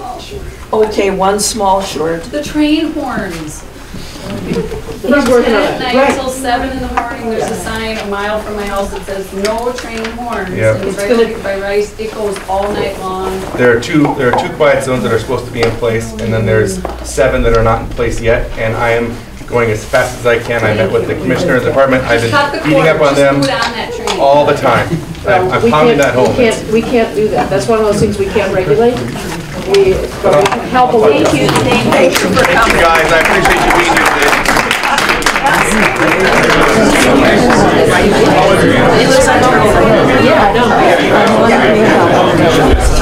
Okay, one small short. The train horns. He's From working on 10 at it. night Right. till 7 in the morning, there's a sign a mile from my house that says, "No train horns." Yeah. And it's right there by Rice, it goes all night long. There are two, there are two quiet zones that are supposed to be in place, and then there's seven that are not in place yet, and I am going as fast as I can. I met with the commissioner's department. I've been beating up on them all the time. I'm, pounding that home. We can't, do that. That's one of those things we can't regulate. We, can help a little. Thank you, thank you for coming. Guys, I appreciate you being here today. It. Yeah,